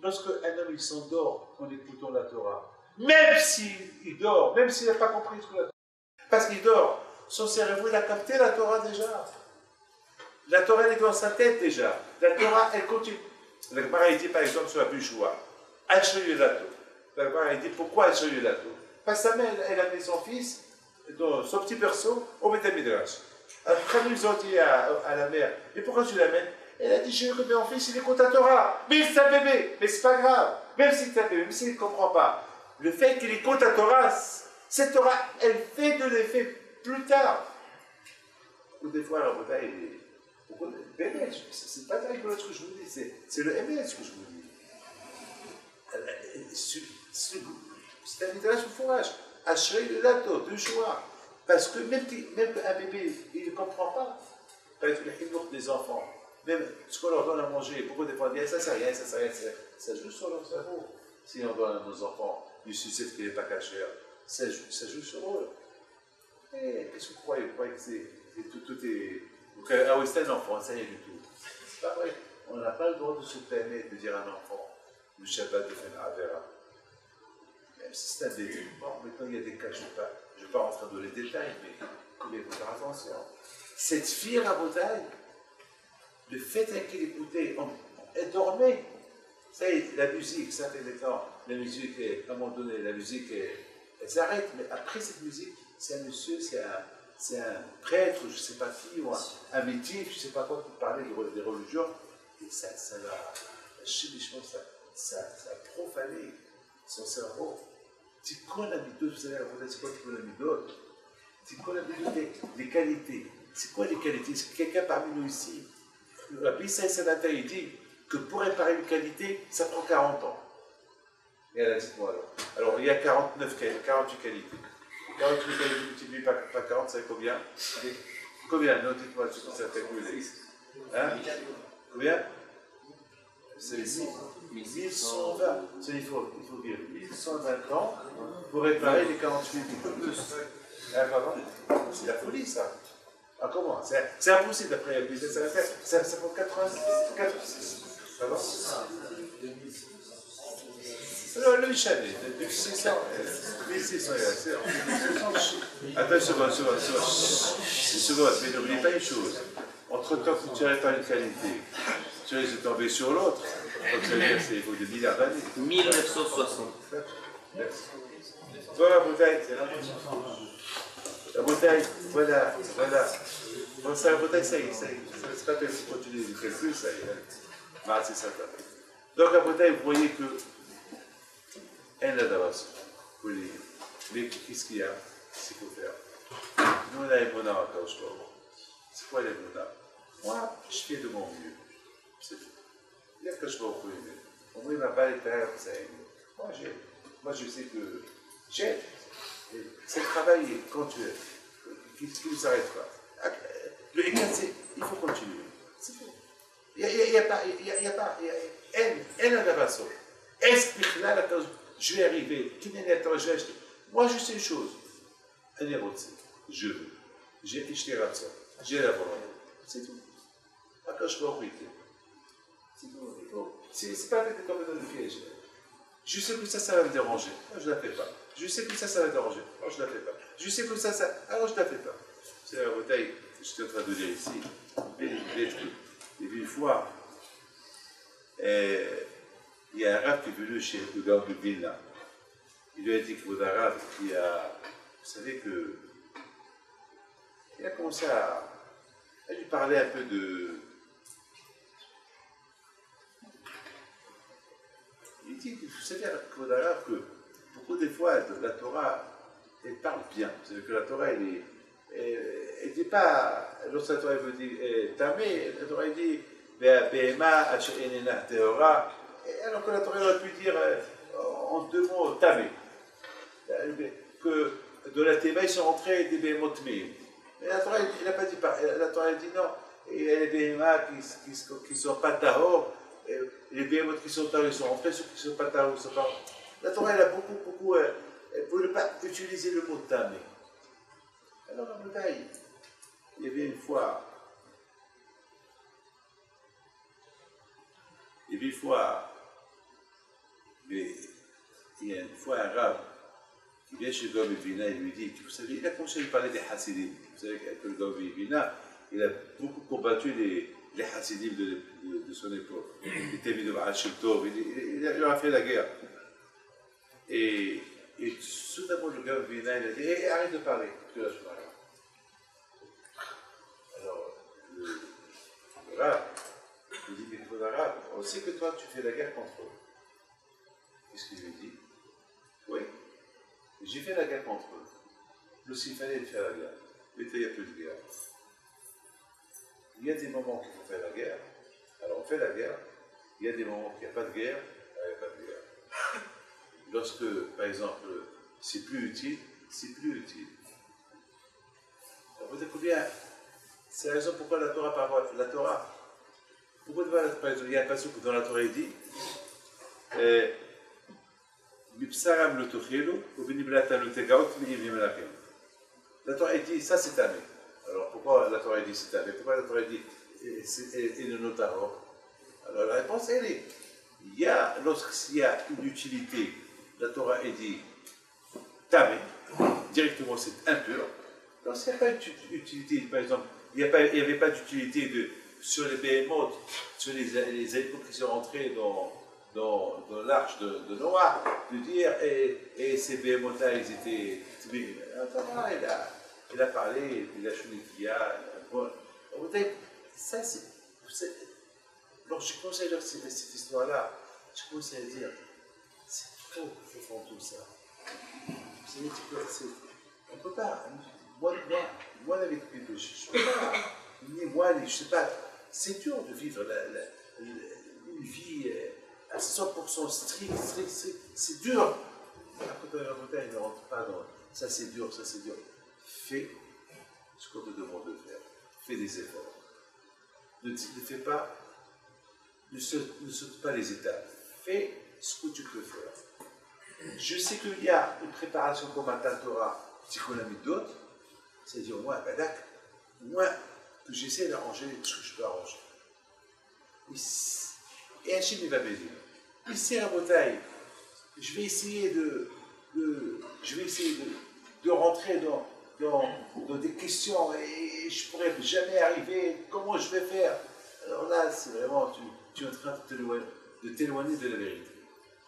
Lorsque un homme il s'endort en écoutant la Torah, même s'il dort, même s'il n'a pas compris ce que la Torah. Parce qu'il dort, son cerveau il a capté la Torah déjà. La Torah elle est dans sa tête déjà. La Torah elle continue. La Gemara dit par exemple sur la Bujoua, Lato. La Gemara dit pourquoi Lato Parce que sa mère elle a mis son fils, dans son petit perso, au Midrash. Après ils ont dit à, la mère, et pourquoi tu l'amènes? Elle a dit, je veux que mon fils il écoute la Torah. Mais c'est un bébé, mais c'est pas grave. Même si c'est un bébé, même s'il ne comprend pas. Le fait qu'il écoute la Torah, cette Torah, elle fait de l'effet plus tard. Ou des fois, la bouteille, est. C'est pas rigolo ce que je vous dis, c'est le MS ce que je vous dis. C'est un intérêt au fourrage. Acheter le lato, de joie. Parce que même, même un bébé, il ne comprend pas. Par exemple, les des enfants, même ce qu'on leur donne à manger, beaucoup de fois, ça, c'est rien, ça, c'est rien, ça joue sur leur cerveau. Si on donne à nos enfants du succès qui n'est pas caché, ça joue, ça joue sur eux. Eh, qu'est-ce que vous croyez? Vous croyez que tout, tout est. À West End, enfant, ça rien du tout. C'est pas vrai. On n'a pas le droit de se permettre de dire à un enfant le Shabbat de Fenavera. Même si c'est un début. Bon, maintenant, il y a des cas, je ne vais, pas rentrer dans les détails, mais il faut faire attention. Cette fille à Bretagne, le fait qu'elle écoutait, elle dormait. Ça la musique, ça fait des temps, la musique, à un moment donné, la musique, elle, s'arrête, mais après cette musique, c'est un monsieur, c'est un, c'est un prêtre, je ne sais pas qui, ou un, métif, je ne sais pas quoi, qui parlait des religions, et ça, ça l'a, ça, ça, ça a profané son cerveau. Connais la méthode, vous savez, c'est quoi méthode C'est quoi la méthode Les qualités? C'est quoi les qualités? Quelqu'un parmi nous ici, la Bissa Sanata, il dit que pour réparer une qualité, ça prend 40 ans? Et elle a dit moi alors? Alors il y a 49, 48 qualités. Quand tu multiplies par, par 40, c'est combien? Combien? Non, dites-moi, à. Hein? Combien? C'est ici. 1120. Il faut, dire 1120 ans pour réparer les 48 de plus. Hein, c'est la folie, ça. Ah, comment? C'est impossible d'après le business à la tête. C'est pour 80. 80. Pardon? 2000. Lo, lui scendete, devi Attention, attention, attention. C'est mais n'oubliez pas une chose. Entre-temps que vous ne pas une qualité, tu risques de tomber sur l'autre. Donc ça veut dire c'est de milliards d'années. 1960. Voilà la bouteille, c'est là. La bouteille, voilà, voilà. Bon, ça, la bouteille, ça y est, ça y est. Ça se tape, vous continuez du calcul, ça y est. Bah, c'est ça, Donc la bouteille, vous voyez que elle a d'avance. Vous voyez, qu'est-ce qu'il y a C'est qu'il faut faire. Nous, on a les monards à. C'est quoi les monards Moi, je fais de mon mieux. C'est tout. Il y a que je vais au Au moins, il m'a pas été ça Moi, j'ai. Moi, je sais que j'aide. C'est le travail continuel qui ne s'arrête pas. Ah, le c'est il faut continuer. C'est tout. Il n'y a, pas. Il y a, pas. Elle, elle a la façon. Est-ce que là, je vais arriver, qui n'est pas je vais acheter. Moi, je sais une chose. Elle est Je veux. J'ai ça. J'ai la volonté. C'est tout. En C'est tout. C'est pas avec comme dans le piège. Je sais que ça, ça va me déranger. je ne la fais pas. Je sais que ça, ça va déranger. Alors, je ne la fais pas. Je sais que ça, ça. Alors, je ne la fais pas. C'est la bouteille que je suis en train de dire ici. Et puis, une fois, il y a un arabe qui est venu chez le gars de Vilna. Il lui a dit que arabe qui a. Vous savez que. Il a commencé à, à lui parler un peu de. Il dit, vous savez, arabe que beaucoup des fois, la Torah, elle parle bien. Vous savez que la Torah, elle est. Elle ne pas, lorsque la Torah veut dire tamé, la Torah dit Béhéma, Enena, Théora, alors que la Torah aurait pu dire en deux mots tamé. Que de la Théma, ils sont rentrés des Béhémotes Mais la Torah, elle n'a pas dit. La Torah, dit non. Et les Béhéma qui ne sont pas tahor, les Béhémotes qui sont tahor, ils sont rentrés, ceux qui ne sont pas tahor, ils sont pas. La Torah, elle a beaucoup, beaucoup. Elle ne voulait pas utiliser le mot tamé. Alors, la bouteille, il y avait une fois. Il y avait une fois il y a une fois un arabe qui vient chez Gobi Vina et lui dit, vous savez, il a commencé à parler des Hasidim. Vous savez que Gobi Vina, il a beaucoup combattu les, les Hasidim de, de, son époque. Il était venu devant Tov, il, il, a fait la guerre. Et, et soudainement, le gars Vina, il a dit, hey, eh, arrête de parler, tu là, je parle. Alors, le, le arabe, il dit, mais toi, l'arabe, on sait que toi, tu fais la guerre contre eux. Qu'est-ce qu'il lui dit Oui, j'ai fait la guerre contre eux. Plus il fallait faire la guerre. Mais il n'y a plus de guerre. Il y a des moments qu'il faut faire la guerre, alors on fait la guerre. Il y a des moments qu'il n'y a pas de guerre, il n'y a pas de guerre. Lorsque, par exemple, c'est plus utile, c'est plus utile. vous découvrez, c'est la raison pourquoi la Torah parle la Torah. Pourquoi il y a un passage dans la Torah il dit la Torah dit, ça c'est tamé. Alors pourquoi la Torah dit c'est tamé Pourquoi la Torah dit et le notaro Alors la réponse elle est, il y a, lorsqu'il y a une utilité, la Torah est dit tamé, directement c'est impur. Lorsqu'il n'y a pas d'utilité, par exemple, il n'y avait pas d'utilité sur les behemoths, sur les, les qui sont rentrés dans dans, l'arche de, de, de dire, et, et ces béhémoths-là, ils étaient. Attends, il a, il a parlé, il a choisi qu'il a. Bon, ça, c'est. Donc, je commence à lire cette, histoire-là, je commence à dire, c'est trop profond tout ça. Vous savez, on ne peut pas. Moi, moi, moi avec je ne peux pas. Ni moi, je ne sais pas. C'est dur de vivre la, la, une vie. Euh, à 100% strict, strict, strict. C'est dur. Après, la bouteille ne rentre pas dans. Ça, c'est dur, ça, c'est dur. Fais ce qu'on te demande de faire. Fais des efforts. Ne, ne fais pas. Ne saute, pas les étapes. Fais ce que tu peux faire. Je sais qu'il y a une préparation comme un Torah, c'est qu'on a mis d'autres. C'est-à-dire, moi, ben moi, que j'essaie d'arranger ce que je peux arranger. Et Hachim, il va m'aider. Ici, à Bretagne, je vais essayer de, je vais essayer de, rentrer dans, dans, des questions et je pourrais jamais arriver. Comment je vais faire? Alors là, c'est vraiment, tu, es en train de t'éloigner de, la vérité.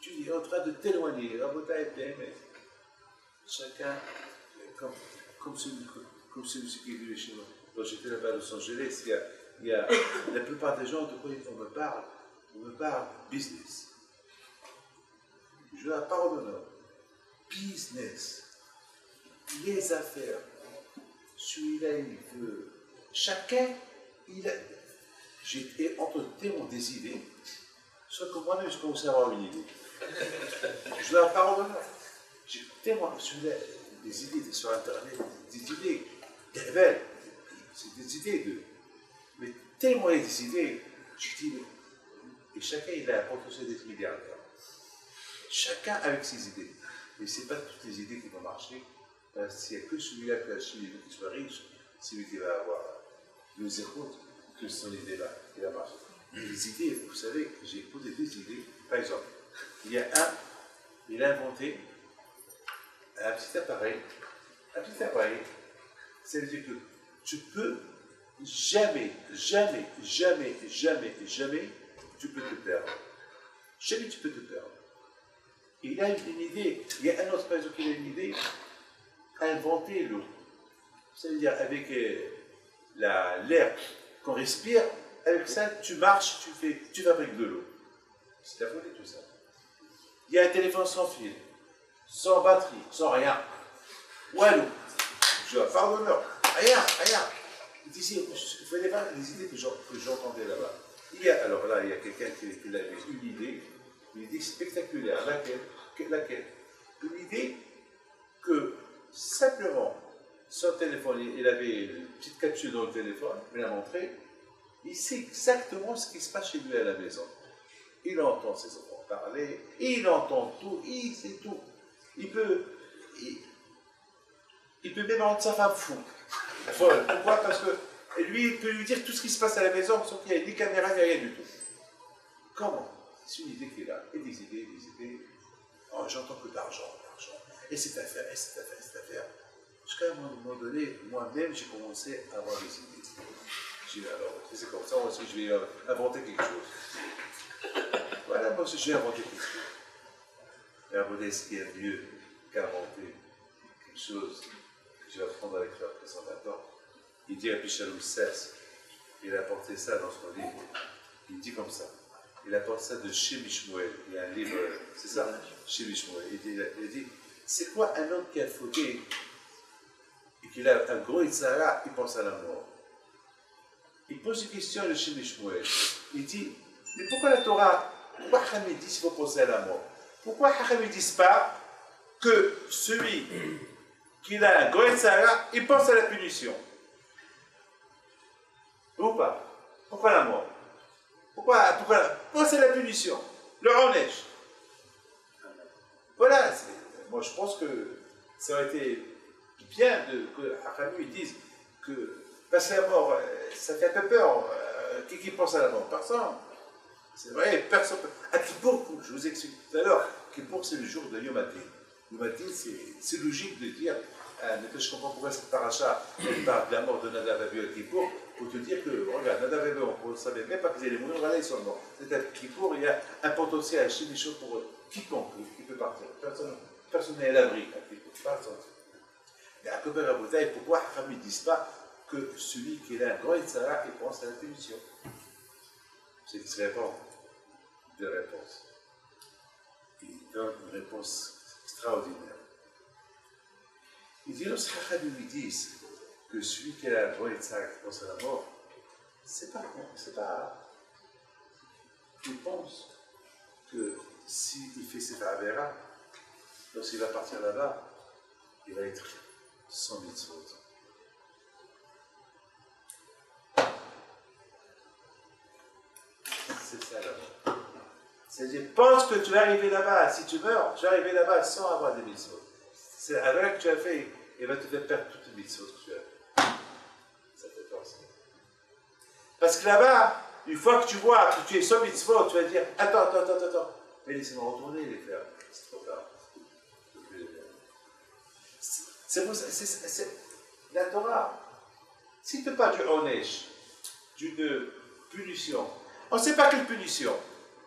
Tu es en train de t'éloigner. La Bretagne, mais chacun, comme, comme, celui, comme celui qui est chez moi. Quand j'étais là-bas à Los Angeles, il y, a, il y a, la plupart des gens de quoi on me parle on me parle business. Je la parole d'honneur. Business. Les affaires. Celui-là, il veut. Chacun, il a. J'ai entre témoins des idées, soit que moi-même, je commence à avoir une idée. Je la parole d'honneur. J'ai témoin, des idées sur Internet, des idées, des rebelles. C'est des idées de. Mais témoin des idées, je dis, et chacun, il a un potentiel d'être milliardaire. Chacun avec ses idées. Mais ce n'est pas toutes les idées qui vont marcher. S'il n'y a que celui-là qui a celui qui soit riche, c'est lui qui va avoir le zéro que son idée-là qui va marcher. Les idées, vous savez, j'ai posé des idées. Par exemple, il y a un, il a inventé un petit appareil. Un petit appareil, c'est-à-dire que tu peux jamais, jamais, jamais, jamais, jamais tu peux te perdre. Lui, tu peux te perdre. Il a une idée, il y a un autre personne qui a une idée, inventer l'eau. C'est-à-dire avec euh, l'air qu'on respire, avec ça, tu marches, tu, fais, tu fabriques de l'eau. C'est la folie tout ça. Il y a un téléphone sans fil, sans batterie, sans rien. Walou, je pardonne rien, rien. Ici, il faut les idées que j'entendais là-bas. Alors là, il y a quelqu'un qui, qui avait une idée, une idée spectaculaire. Laquelle, laquelle? Une idée que simplement, son téléphone, il avait une petite capsule dans le téléphone, il l'a montré, il sait exactement ce qui se passe chez lui à la maison. Il entend ses enfants parler, il entend tout, il sait tout. Il peut, il, peut même rendre sa femme fou. Pourquoi? Parce que lui, il peut lui dire tout ce qui se passe à la maison sans qu'il y ait ni caméra ni rien du tout. Comment? C'est une idée qui est là. Et des idées, des idées. Oh, j'entends que d'argent, d'argent. Et cette affaire, et cette affaire, et cette affaire. Jusqu'à un moment donné, moi-même, j'ai commencé à avoir des idées. J'ai dit, alors, c'est comme ça, moi aussi, je vais euh, inventer quelque chose. Voilà, moi aussi, je vais inventer quelque chose. Et inventer ce qui est mieux qu'inventer quelque chose que je vais apprendre avec le présentateur. Il dit à Pichalou 16, il a porté ça dans son livre. Il dit comme ça. Il a porté ça de chez Mishmuel. Il y a un livre, c'est ça. Il il dit c'est quoi un homme qui a fauté et qu'il a un gros Itzara, il pense à la mort? Il pose une question de chez Mishmuel. Il dit, mais pourquoi la Torah, pourquoi Hamid dit qu'il faut penser à la mort? Pourquoi Hamid ne dit pas que celui qui a un gros Itzara, il pense à la punition? Ou pas? Pourquoi la mort? Pourquoi, pourquoi, pourquoi c'est la punition? Le neige. Voilà, moi je pense que ça aurait été bien que Hachami dise que que la mort, euh, ça fait un peu peur. Euh, qui, pense à la mort? Personne. C'est vrai, personne. À Kippour, je vous explique tout à l'heure, Kippour c'est le jour de Yom Adin. Yom c'est logique de dire, euh, je comprends pourquoi cette paracha parle de la mort de Nadav Abu à Kippour, pour te dire que, regarde, Nadav on ne savait même pas qu'ils allaient mourir, voilà, ils sont morts. C'est-à-dire Kippour, il y a un potentiel chez les choses pour quiconque qui peut partir. Personne n'est à l'abri à. Personne. Mais à Kober Aboutaï, pourquoi Hacham ne disent pas que celui qui est un grand Yitzhara, il pense à la punition C'est qu'il se répond de. Il donne une réponse extraordinaire. Il dit, lorsque Hacham lui disent que celui qui est un grand Yitzhara qui pense à la mort, c'est pas, c'est pas. Il pense que s'il fait ses Avera, lorsqu'il va partir là-bas, il va être sans mitzvot. C'est ça là C'est-à-dire, pense que tu vas arriver là-bas, si tu meurs, tu vas arriver là-bas sans avoir des mitzvot. C'est avec que tu as fait, il va te faire perdre toutes les mitzvot que tu as. Ça Parce que là-bas, une fois que tu vois que tu es sans mitzvot, tu vas dire Attends, attends, attends, attends. Mais laissez-moi retourner les faire. C'est trop tard. C'est la Torah. Si tu pas du onesh, d'une punition, on ne sait pas quelle punition,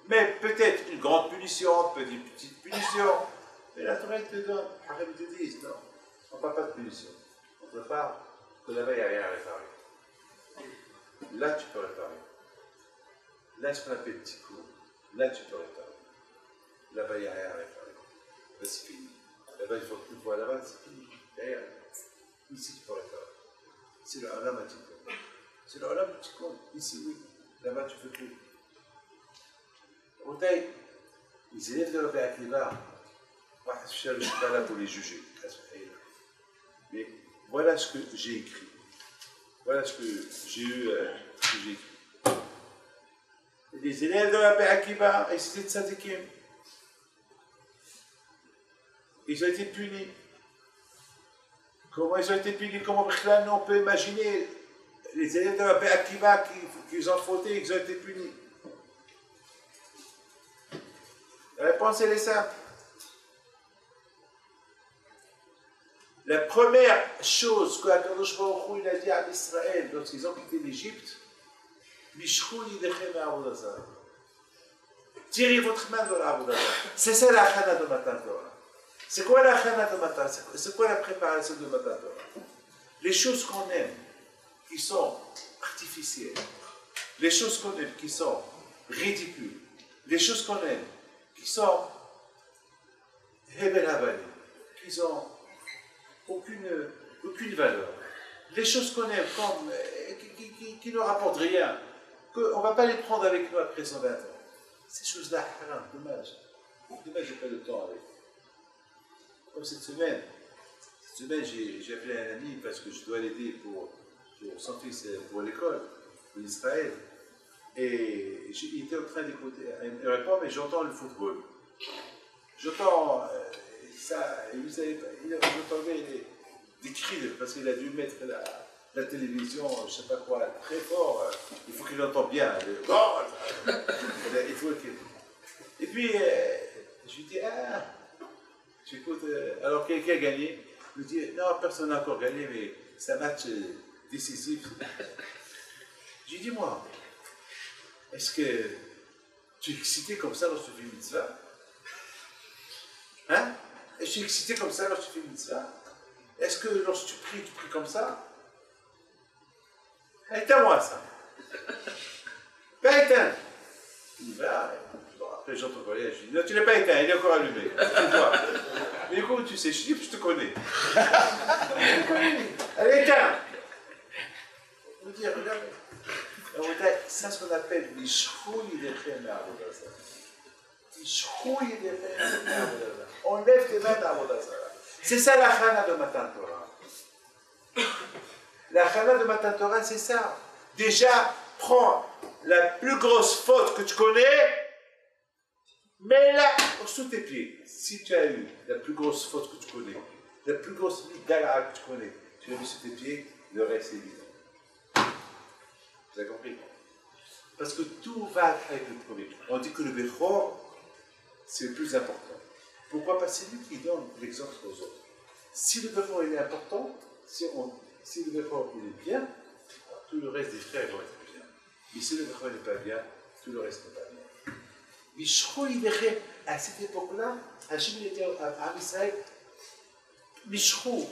mais peut-être une grande punition, peut-être une petite punition, mais la Torah te donne, Arrête te dit, non, on ne parle pas de punition. On ne parle que là-bas, il n'y a rien à réparer. Là, tu peux réparer. Là, ce qu'on appelle petit coup, là, tu peux réparer. Là-bas, il n'y a rien à réparer. Là, c'est fini. Là-bas, il faut que tu vois là-bas, c'est fini. D'ailleurs, ici, tu peux réparer. C'est le Alam Atikon. C'est le Alam Atikon. Ici, oui. Là-bas, tu fais tout. Rotaï, les élèves de Rabbi Akiva, je ne suis pas là pour les juger. Mais voilà ce que j'ai écrit. Voilà ce que j'ai eu, euh. Les élèves de Rabbi Akiva, et c'était tzadikim. Ils ont été punis. Comment ils ont été punis Comment on peut imaginer les élèves de Rabbi Akiva qui, qui ont fauté, ils ont été punis La réponse, elle est simple. La première chose que Akadosh Baruch Hu a dit à Israël lorsqu'ils ont quitté l'Égypte, Tirez votre main de l'Aboudazar. C'est ça la chana de Matan Torah. C'est quoi la chana de Matan C'est quoi la préparation de Matan Torah? Les choses qu'on aime, qui sont artificielles, les choses qu'on aime, qui sont ridicules, les choses qu'on aime, qui sont Hebel qui sont aucune, aucune valeur. Les choses qu'on aime, euh, qui, ne rapportent rien, qu'on ne va pas les prendre avec nous après 120 ans. Ces choses-là, dommage. Dommage, j'ai pas de temps avec. Comme cette semaine, cette semaine, j'ai appelé un ami parce que je dois l'aider pour, pour son fils pour l'école, pour Israël. Et il était en train d'écouter, il répond, mais j'entends le football. J'entends. Euh, ça, il savez il des, des cris parce qu'il a dû mettre la, télévision, je sais pas quoi, très fort. Il faut qu'il entende bien. il faut Et puis, euh, je lui dis, ah, J'écoute, euh, alors qui a gagné Il me dit, non, personne n'a encore gagné, mais c'est un match euh, décisif. J'ai dit, moi, est-ce que tu es excité comme ça lorsque tu fais mitzvah? Hein? Que tu es excité comme ça lorsque tu fais une mitzvah Est-ce que lorsque tu pries, tu pries comme ça? Éteins-moi ça. Pas éteint. Il dit, bah, bon, après j'entends parler, je dis, non, tu l'as pas éteint, il est encore allumé. Mais comment tu sais Je dis, je te connais. je te connais. Allez, éteins. On me dit, regardez. Ça, c'est ce qu'on appelle l'ishrouille des On lève tes mains d'Avodazara. C'est ça la de Matan Torah. La chana de Matan Torah, c'est ça. Déjà, prends la plus grosse faute que tu connais, mets-la sous tes pieds. Si tu as eu la plus grosse faute que tu connais, la plus grosse midara que tu connais, tu l'as mis sous tes pieds, le reste est vide. Vous avez compris? Parce que tout va avec le premier. On dit que le Bechor, c'est le plus important. Pourquoi Parce que c'est lui qui donne l'exemple aux autres? Si le Bechor est important, si, on, si le Bechor est bien, tout le reste des frères vont être bien. Mais si le Bechor n'est pas bien, tout le reste n'est pas bien. À cette époque-là, Hachim était à Israël, Mishro,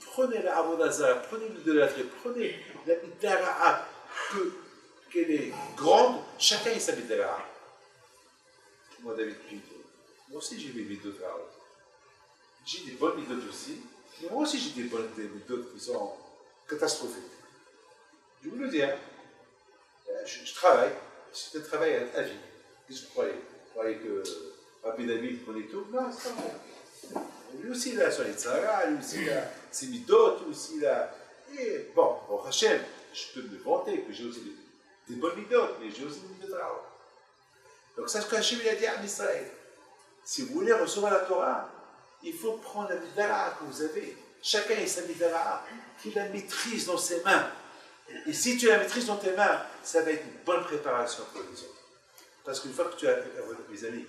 prenez la Avodazara, prenez l'idolâtrie, prenez la Mitara'at, qu'elle est grande, chacun il sa là. Moi, David Pinto, moi aussi j'ai mes méthodes J'ai des bonnes méthodes aussi, mais moi aussi j'ai des bonnes méthodes qui sont catastrophiques. Je vous le dis, hein. euh, je, travaille, c'est un travail à, vie. Qu'est-ce que vous croyez? Vous croyez que Rabbi David prenait tout? Non, c'est pas. Lui aussi, il a son Yitzhara, lui aussi, il a ses méthodes, aussi, il. Et bon, bon, Hachem, je peux me vanter que j'ai aussi des, bonnes midotes, mais j'ai aussi des midotes Donc ça, ce que Hachem a dit à Israël. Si vous voulez recevoir la Torah, il faut prendre la midara que vous avez. Chacun a sa midara, qu'il la maîtrise dans ses mains. Et si tu la maîtrises dans tes mains, ça va être une bonne préparation pour les autres. Parce qu'une fois que tu as, mes amis,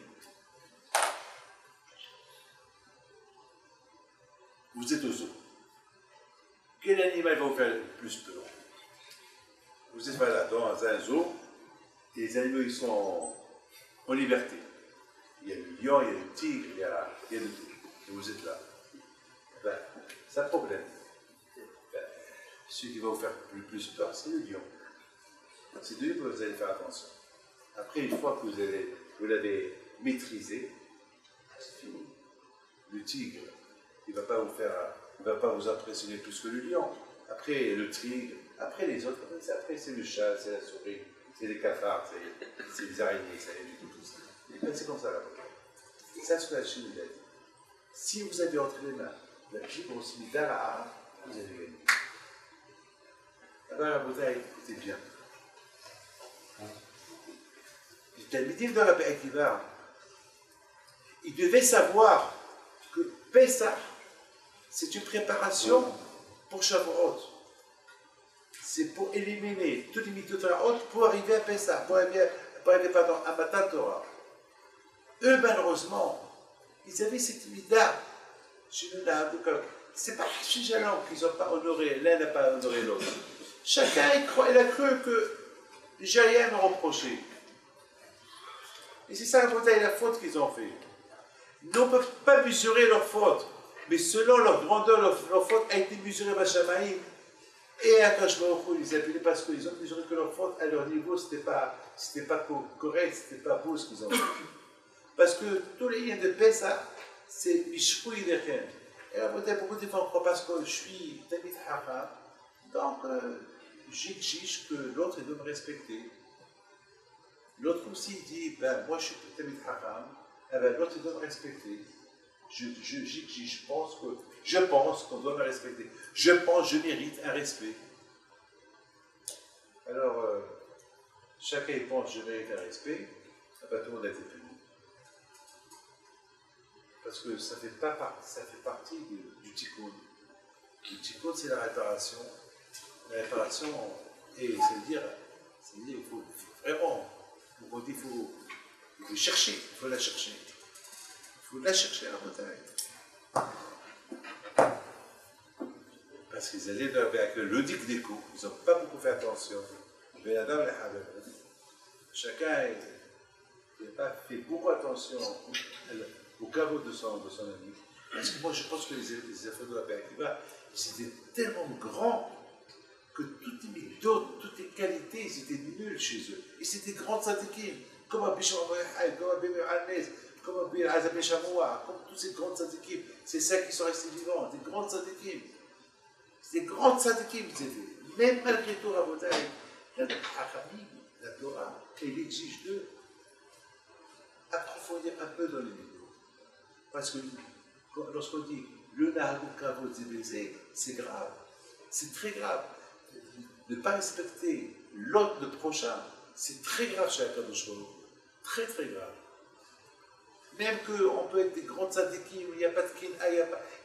vous êtes au zoo. Quel animal va vous faire le plus peur? Vous êtes là dans un zoo, les animaux ils sont en, liberté. Il y a le lion, il y a le tigre, il y a, il y. Et vous êtes là. Ben, c'est un problème. Ben, celui qui va vous faire le plus peur, c'est le lion. C'est de que vous allez faire attention. Après, une fois que vous l'avez vous maîtrisé, c'est fini. Le tigre, il ne va pas vous faire, il va pas vous impressionner plus que le lion. Après, le tigre, après les autres, après c'est le chat, c'est la souris, c'est les cafards, c'est les araignées, c'est rien du tout, tout ça. C'est comme ça là C'est ça ce que la Chine a dit. Si vous avez les mains la plus grosse midara, vous avez gagné. Alors la bouteille, écoutez bien. Le Talmudim dans la Akiva, il devait savoir que Pessah, c'est une préparation pour Shavuot c'est pour éliminer toutes les mitzvot haute pour arriver à Pessah, pour arriver, pour arriver pardon, à Matan Torah. Eux, malheureusement, ils avaient cette mida. C'est pas chez Jalon qu'ils n'ont pas honoré, l'un n'a pas honoré l'autre. Chacun il, a cru que rien me reproché. Et c'est ça la la faute qu'ils ont fait. Ils ne peuvent pas mesurer leur faute, mais selon leur grandeur, leur, faute a été mesurée par Shamaïm. Et à Baruch ils appelaient parce qu'ils ont mesuré que leur faute, à leur niveau, c'était pas, pas correct, c'était pas beau ce qu'ils ont fait. Parce que tous les liens de Pessah, c'est Mishpouy Lechem. Et là, beaucoup de on croit parce que je suis Tamit Hacham, donc euh, j'exige que l'autre doit me respecter. L'autre aussi dit, ben moi je suis Tamit Hacham, eh ben, l'autre doit me respecter. Je, pense que je pense qu'on doit me respecter. Je pense que je mérite un respect. Alors, euh, chacun pense que je mérite un respect, ah ben, tout le monde a été puni. Parce que ça fait, pas ça fait partie du, tikkun. Le tikkun, c'est la réparation. La réparation, et c'est-à-dire, il faut, vraiment, il faut, il faut chercher, il faut la chercher. Faut la chercher à la. Parce qu'ils allaient avec le dic des coups, ils n'ont pas beaucoup fait attention. Chacun n'a pas fait beaucoup attention au caveau de son, de son ami. Parce que moi, je pense que les, les affaires de la Akiva, c'était tellement grand que toutes les méthodes, toutes les qualités, ils étaient nulles chez eux. Et c'était grands sadikim, comme Abisham comme Abim Alnez, comme Azabé Shamoua, comme tous ces grands sadikim. C'est ça qui sont restés vivants, des grands sadikim. Des grands sadikim, c'était. Même malgré tout, Rabotai, la Torah, elle exige d'eux approfondir un peu dans les méthodes. Parce que lorsqu'on dit le Nahagou c'est grave. C'est très grave. Ne pas respecter l'autre, le prochain, c'est très grave chez Akadosh Très, très grave. Même qu'on peut être des grandes tzadikim, il n'y a pas de kin,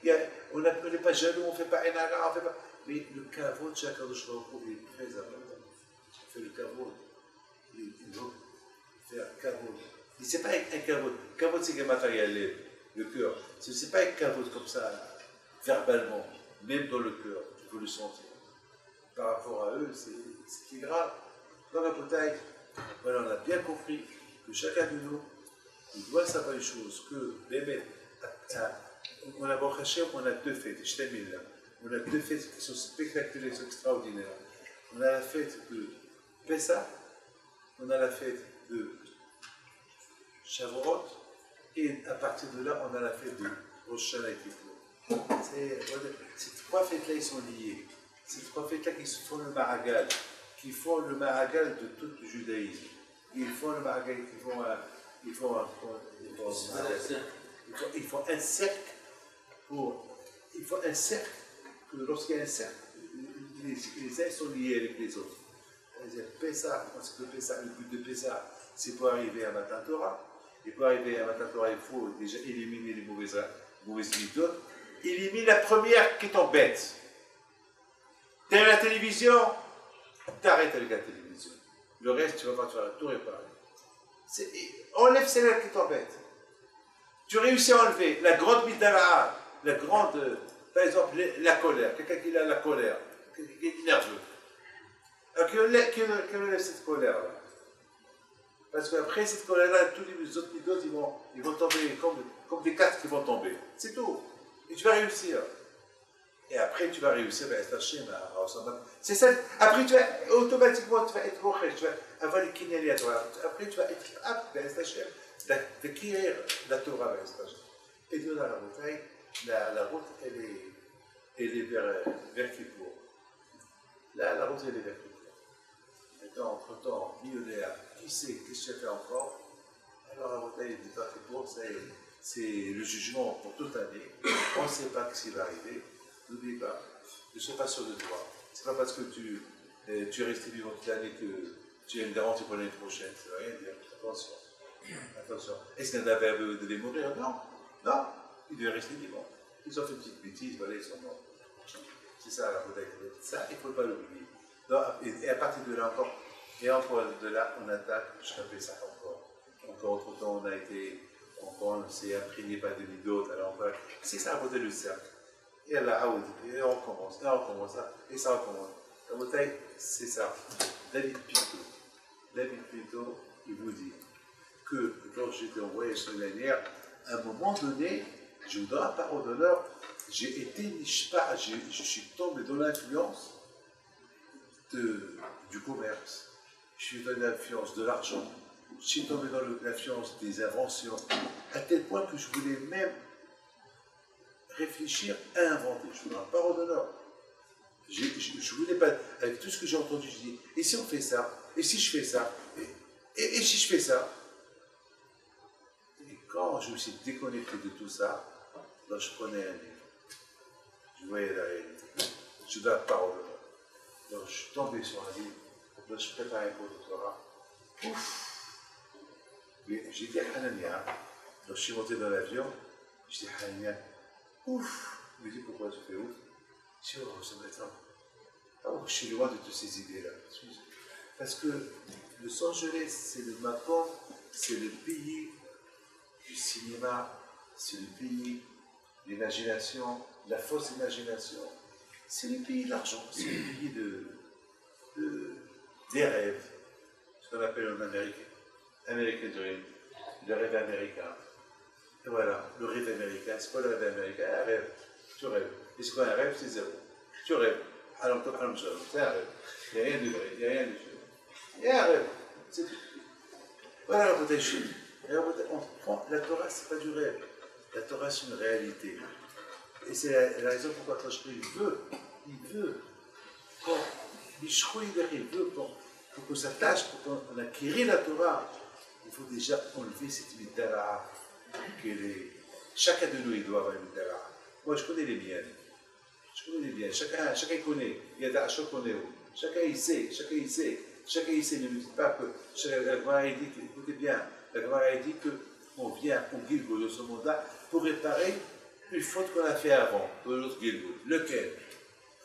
il on n'est pas jaloux, on ne fait pas enaga, on fait pas. Mais le kavod chez Akadosh il est très important. On fait le kavod. Il faut faire kavod. Ce n'est pas un kavod. Kavod, c'est matériel, le cœur. Ce n'est pas un kavod comme ça, verbalement, même dans le cœur, tu peux le sentir. Par rapport à eux, c'est grave. Dans la bataille, voilà, on a bien compris que chacun de nous, doit savoir une chose, que on a on a deux fêtes. On a deux fêtes qui sont spectaculaires, qui sont extraordinaires. On a la fête de Pessah, on a la fête de Shavuot, et à partir de là, on a la fête de Rosh Hashanah Ces trois fêtes-là, ils sont liées. Ces trois fêtes-là qui font le maragal, qui font le maragal de tout le judaïsme. Ils font le maragal, ils font un, ils font un, ils font un, cercle il faut un cercle, lorsqu'il y a un cercle, les, uns sont liés avec les autres. C'est-à-dire, Pessah, parce que le but de Pessah, c'est pour arriver à Matan Torah. Et pour arriver à Matan Torah, il faut déjà éliminer les mauvaises, mauvaises méthodes. Élimine la première qui t'embête. T'aimes la télévision, t'arrêtes avec la télévision. Le reste, tu vas voir, tu vas tout réparer. Enlève celle-là qui t'embête. Tu réussis à enlever la grande midara, la grande, par exemple, la colère. Quelqu'un qui a la colère, qui est nerveux. Alors qu'il enlève cette colère-là. Parce qu'après cette colère-là, tous les autres midotes, ils vont, ils vont tomber comme, des cartes qui vont tomber. C'est tout. Et tu vas réussir. Et après, tu vas réussir à être C'est ça. Après, tu vas, automatiquement, tu vas être roché, tu vas avoir les kinéli à toi. Après, tu vas être apte à d'acquérir la Torah Et de là, la bouteille, la, la route, elle est, elle est vers, vers Kippour. Là, la route, elle est vers Kippour. Maintenant, entre-temps, millionnaire, qui sait qu'est-ce que as encore? Alors, la bouteille est vers Kippour, c'est le jugement pour toute l'année. On ne sait pas ce qui va arriver. N'oublie pas, ne sois pas sûr de toi. C'est pas parce que tu, euh, tu es resté vivant toute l'année que tu as une garantie pour l'année prochaine. Ne veut rien dire. Attention. Attention. Est-ce qu'un avait devait mourir? Non. Non. Il devait rester vivant. Ils ont fait une petite bêtise, voilà, ils sont morts. C'est ça la bouteille. Ça, il ne faut pas l'oublier. Et à partir de là encore, et encore de là, on attaque jusqu'à ça encore. Encore autre temps, on a été, encore, on s'est imprégné par des d'autres. Alors, c'est ça la bouteille du cercle et la et on recommence, et on recommence, et ça recommence. La bouteille, c'est ça. David Pito, David Pito, il vous dit que quand j'étais en voyage l'année dernière, à un moment donné, je vous donne la parole d'honneur, j'ai été nishpa, je suis tombé dans l'influence du commerce, je suis dans l'influence de l'argent, je suis tombé dans l'influence des inventions, à tel point que je voulais même réfléchir à inventer. Je vous la parole d'honneur. Je ne voulais pas, avec tout ce que j'ai entendu, je dis, et si on fait ça Et si je fais ça et, si je fais ça? Et quand je me suis déconnecté de tout ça, là, je prenais un livre. Je voyais la réalité. Je donne la parole d'honneur. Donc, je suis tombé sur un livre. Là, je préparais pour le Torah. Ouf J'ai dit Hanania, donc je suis monté dans l'avion, je dis à Hanania, Ouf Il me dit pourquoi tu fais ouf Je dis, oh, ça. Oh, je suis loin de toutes ces idées-là. Parce que Los Angeles, c'est le Macon, c'est le pays du cinéma, c'est le pays l'imagination, la fausse imagination. C'est les pays de l'argent, c'est les pays de, de- des rêves, ce qu'on appelle en Amérique, American Dream, le rêve américain. Voilà, le rêve américain, c'est quoi le rêve américain? Un rêve, tu rêves. Et c'est quoi un rêve? C'est zéro. Tu rêves. Alors, toi, alors, c'est un rêve. Il n'y a rien de vrai, il n'y a rien de sûr. Il y a un rêve, tout. Voilà. Et la prote- on prend- La Torah, c'est pas du rêve. La Torah, c'est une réalité. Et c'est la, raison pourquoi il veut, il veut, pour Bishkou, il veut, pour, pour que ça tâche, pour qu'on acquérir la Torah, il faut déjà enlever cette mitara que les, chacun de nous, il doit avoir une mitara. Moi, je connais les miennes. Je connais les. Chacun, chacun connaît. Il y a des connaît. Chacun, il sait. Chacun, il sait. Chacun, il sait. Ne me dites pas que la Gemara, dit, que- écoutez bien, la Gemara, dit qu'on vient au Gilgo de ce monde-là pour réparer une faute qu'on a fait avant, de l'autre Gilgo. Lequel?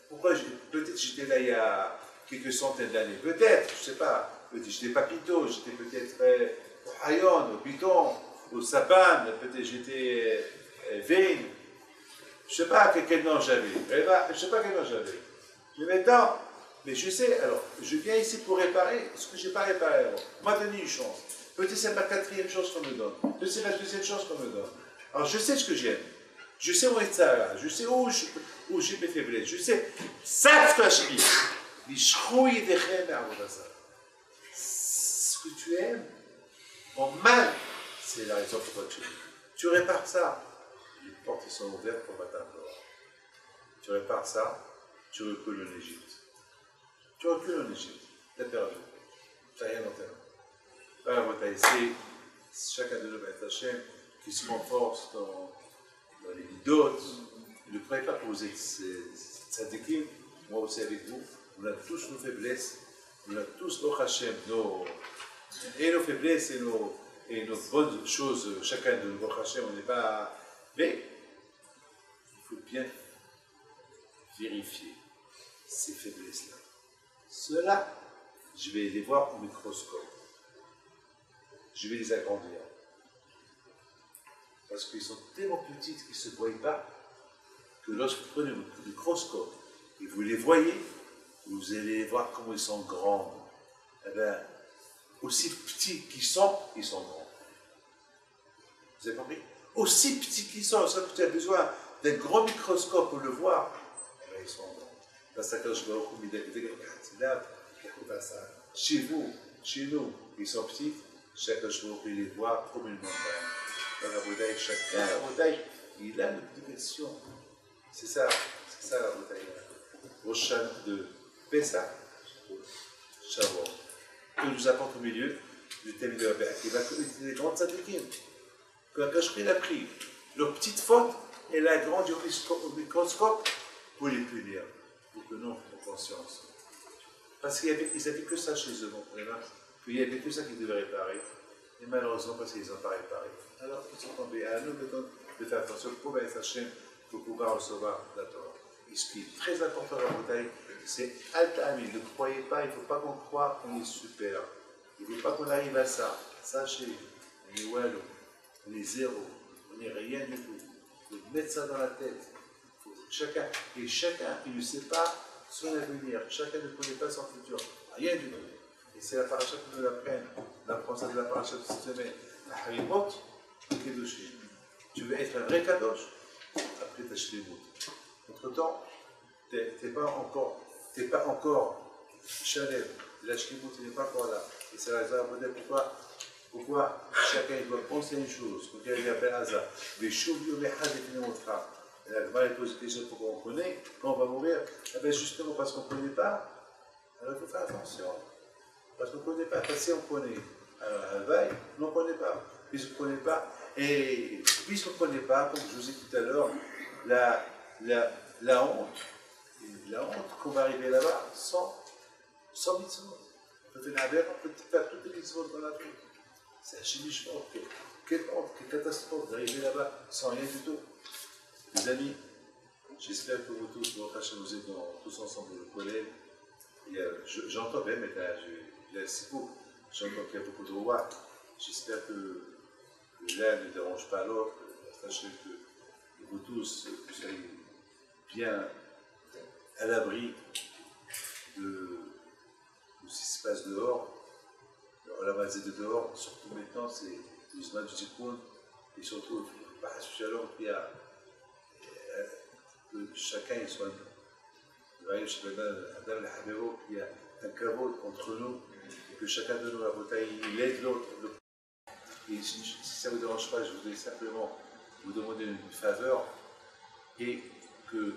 Pourquoi Peut-être j'étais là il y a quelques centaines d'années. Peut-être, je ne sais pas. Peut-être j'étais pas Pito, j'étais peut-être euh, Hayon, Piton, j'étais euh, Vein. Je sais pas quel, nom j'avais. Je sais pas quel nom j'avais. Mais maintenant, mais je sais, alors, je viens ici pour réparer ce que je n'ai pas réparé avant. Moi, donner une chance. Peut-être c'est ma quatrième chance qu'on me donne. Peut-être c'est la deuxième chance qu'on me donne. Alors, je sais ce que j'aime. Je sais où est ça, je sais où où j'ai mes faiblesses. Je sais. Ça, ce que je dis. Ce que tu aimes, en mal, c'est la raison pourquoi tu Tu répares ça. Les portes sont ouvertes pour dehors. Tu répares ça, tu recules en Égypte. Tu recules en Égypte. T'as perdu. T'as rien tes mains. Voilà, essayé. Chacun de nous va être Hachem qui se renforce dans, dans les midotes. Ne croyez pas que vous êtes tzadikim. Moi aussi avec vous. On a tous nos faiblesses. On a tous nos Hachem, nos, et nos faiblesses et nos, et nos bonnes choses. Chacun de nos Hachem, on n'est pas. Mais il faut bien vérifier ces faiblesses-là. Ceux-là, je vais les voir au microscope. Je vais les agrandir. Parce qu'ils sont tellement petites qu'ils ne se voient pas que lorsque vous prenez votre microscope et vous les voyez, vous allez voir comment ils sont grands. Eh bien, aussi petits qu'ils sont, ils sont grands. Vous avez compris? Aussi petits qu'ils sont, ça que tu as besoin d'un grand microscope pour le voir, eh bien, ils sont grands. Parce que quand je vois au chez vous, chez nous, ils sont petits, chaque jour, il les voit comme une montagne. Dans la bouteille, chacun, la bouteille, il a une dimension. C'est ça, c'est ça la bouteille. Champ de Pessah, Shavuot, que nous apporte au milieu du thème de la qui va commettre des grandes tzadikim. Que la cacherie a pris leur petite faute et l'a agrandie au microscope- pour les punir, pour que nous prenne conscience. Parce qu'ils n'avaient que ça chez eux, mon frère, qu'il n'y avait que ça qu'ils devaient réparer. Et malheureusement, parce qu'ils n'ont pas réparé. Alors, ils sont tombés. À nous de faire attention pour Hachem, pour pouvoir recevoir la Torah. Et ce qui est très important dans la bouteille, c'est Altami. Ne croyez pas, il ne faut pas qu'on croie qu'on est super. Il ne faut pas qu'on arrive à ça. Sachez, on est wallo, on est zéro, on n'est rien du tout. Il faut mettre ça dans la tête. Chacun, et chacun, il ne sait pas son avenir. Chacun ne connaît pas son futur. Rien du tout. Et c'est la paracha que nous l'apprennent. On apprend de la paracha de cette semaine. La Harimot, Kedoshim. Tu veux être un vrai Kadosh? Après ta Shlemut. Entre-temps, tu n'es pas encore, t'es pas encore Shalem. La Shlemut, il n'est pas encore là. Et c'est la raison pour pourquoi, pourquoi chacun doit penser à une chose. Quand il y a Ben les montra. Et la Gemara pose une question pourquoi on connaît, quand on va mourir. Eh bien justement parce qu'on ne connaît pas, alors il faut faire attention. Parce qu'on ne connaît pas. Parce que si on connaît un veille, on ne connaît pas. Puisqu'on ne connaît pas. Et puisqu'on ne connaît pas, comme je vous ai dit tout à l'heure, la, la, la honte, et la honte qu'on va arriver là-bas sans, sans mitzvot. On peut faire toutes les mitzvot dans la vie. C'est un chimichement. Quelle honte, quelle catastrophe d'arriver là-bas sans rien du tout. Les amis, j'espère que vous tous, vous, vous êtes dans- tous ensemble au collège. Euh, je- J'entends même, mais là, je- c'est beau. J'entends qu'il y a beaucoup de watts. J'espère que, l'un ne dérange pas l'autre. Sachez que vous tous, vous soyez bien à l'abri de, ce qui se passe dehors. La base de dehors, surtout maintenant, c'est le du Tikkun, et surtout, il y a que chacun soit il y a un kavod entre nous, et que chacun de nous, la bouteille, il aide l'autre. Et si ça ne vous dérange pas, je voudrais simplement vous demander une faveur et que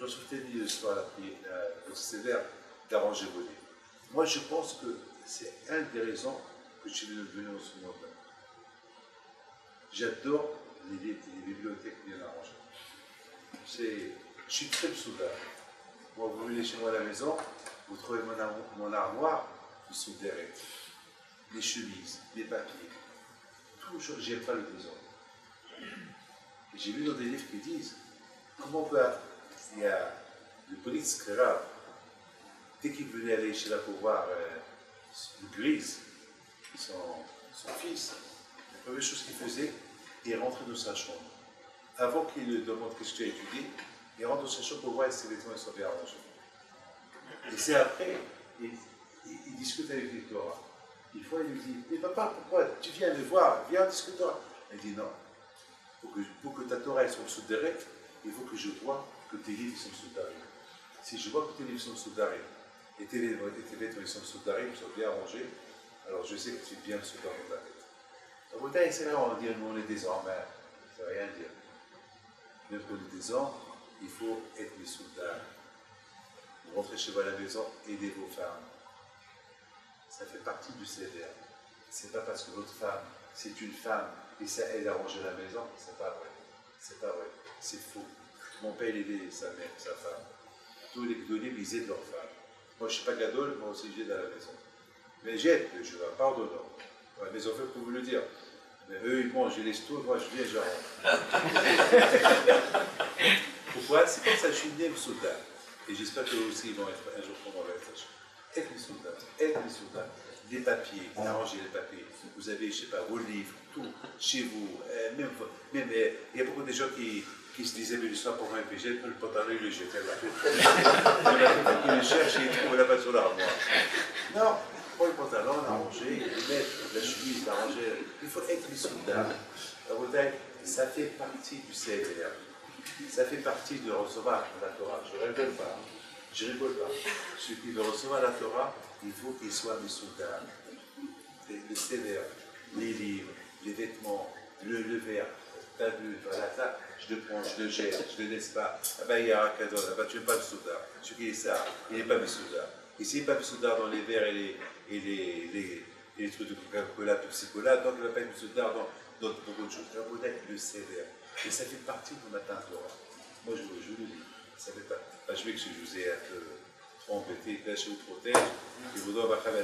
je souhaitais dire ce soir la sévère d'arranger vos livres. Moi, je pense que c'est un des raisons que je suis venu au ce monde. J'adore les livres, les bibliothèques bien arrangées. je suis très soudard. Moi, vous venez chez moi à la maison, vous trouvez mon, mon armoire, suis derrière. Les chemises, les papiers, tout, je n'aime pas le désordre. J'ai lu dans des livres qui disent comment on peut. Il y a le police grave. Dès qu'il venait aller chez la pour voir euh, Grise, son, fils, la première chose qu'il faisait, il rentrait dans sa chambre. Avant qu'il lui demande qu'est-ce que tu as étudié, il rentre dans sa chambre pour voir si ses vêtements sont bien arrangés. Et c'est après, il, discute avec Victoria. Une fois, il lui dit Mais papa, pourquoi tu viens me voir? Viens, discute Elle dit Non. Pour que, ta Torah soit sous il faut que je vois que tes livres sont sous Si je vois que tes livres sont sous et tes, tes vêtements sont ils sont bien rangés, alors je sais que tu es bien sous dans ta tête. La bouteille, c'est là, on va dire nous, on est des hommes, ça ne veut rien dire. Même est des hommes, il faut être des soldats. Vous rentrez chez vous à la maison, aidez vos femmes. Ça fait partie du CDR. C'est pas parce que votre femme, c'est une femme et ça aide à ranger la maison, c'est pas vrai. C'est pas vrai. C'est faux. Mon père, il aidait sa mère, sa femme. Tous les gdolés, ils aident leur femme. Moi, je ne suis pas gadol, moi aussi, j'aide à la maison. Mais j'aide, je leur pardonne. Ouais, mes enfants peuvent vous le dire. Mais eux, ils mangent, ils laissent tout, moi, je viens, je rentre. Pourquoi? C'est comme ça, je suis né le soldat. Et j'espère que aussi, ils vont être un jour pour moi, être les soldats, être les soldats, des papiers, arranger les papiers. Vous avez, je ne sais pas, vos livres, tout, chez vous, euh, même, même euh, il y a beaucoup de gens qui, qui se disaient, mais l'histoire pour moi, puis j'ai le pantalon, il le jette là. il le cherche et il trouve là-bas sur l'armoire. Non, prends le pantalon, arranger, le mettre, la chemise, l'arranger. Il faut être les soldats. Ça fait partie du CDR. Ça fait partie de recevoir la Torah. Je ne rigole pas. Je ne rigole pas. Celui qui veut recevoir la Torah, il faut qu'il soit soldats. Le CDR, les livres, les vêtements, le, le verre. T'as vu, voilà ça, je le prends, je le jette, je ne le laisse pas. Ah ben, il y a un cadeau, ah ben, tu n'es pas le soldat. Celui qui est ça, il n'est pas le soldat. Et s'il n'est pas le soldat dans les verres et les, et et trucs de Coca-Cola, Pepsi-Cola, donc il ne va pas être le soldat dans, dans beaucoup de choses. Il va être le sévère. Et ça fait partie de matin Torah. Moi, je, vous le dis. Ça fait pas. Je vais que je vous ai un peu embêté, là, je vous protège. Je vous dois ma حي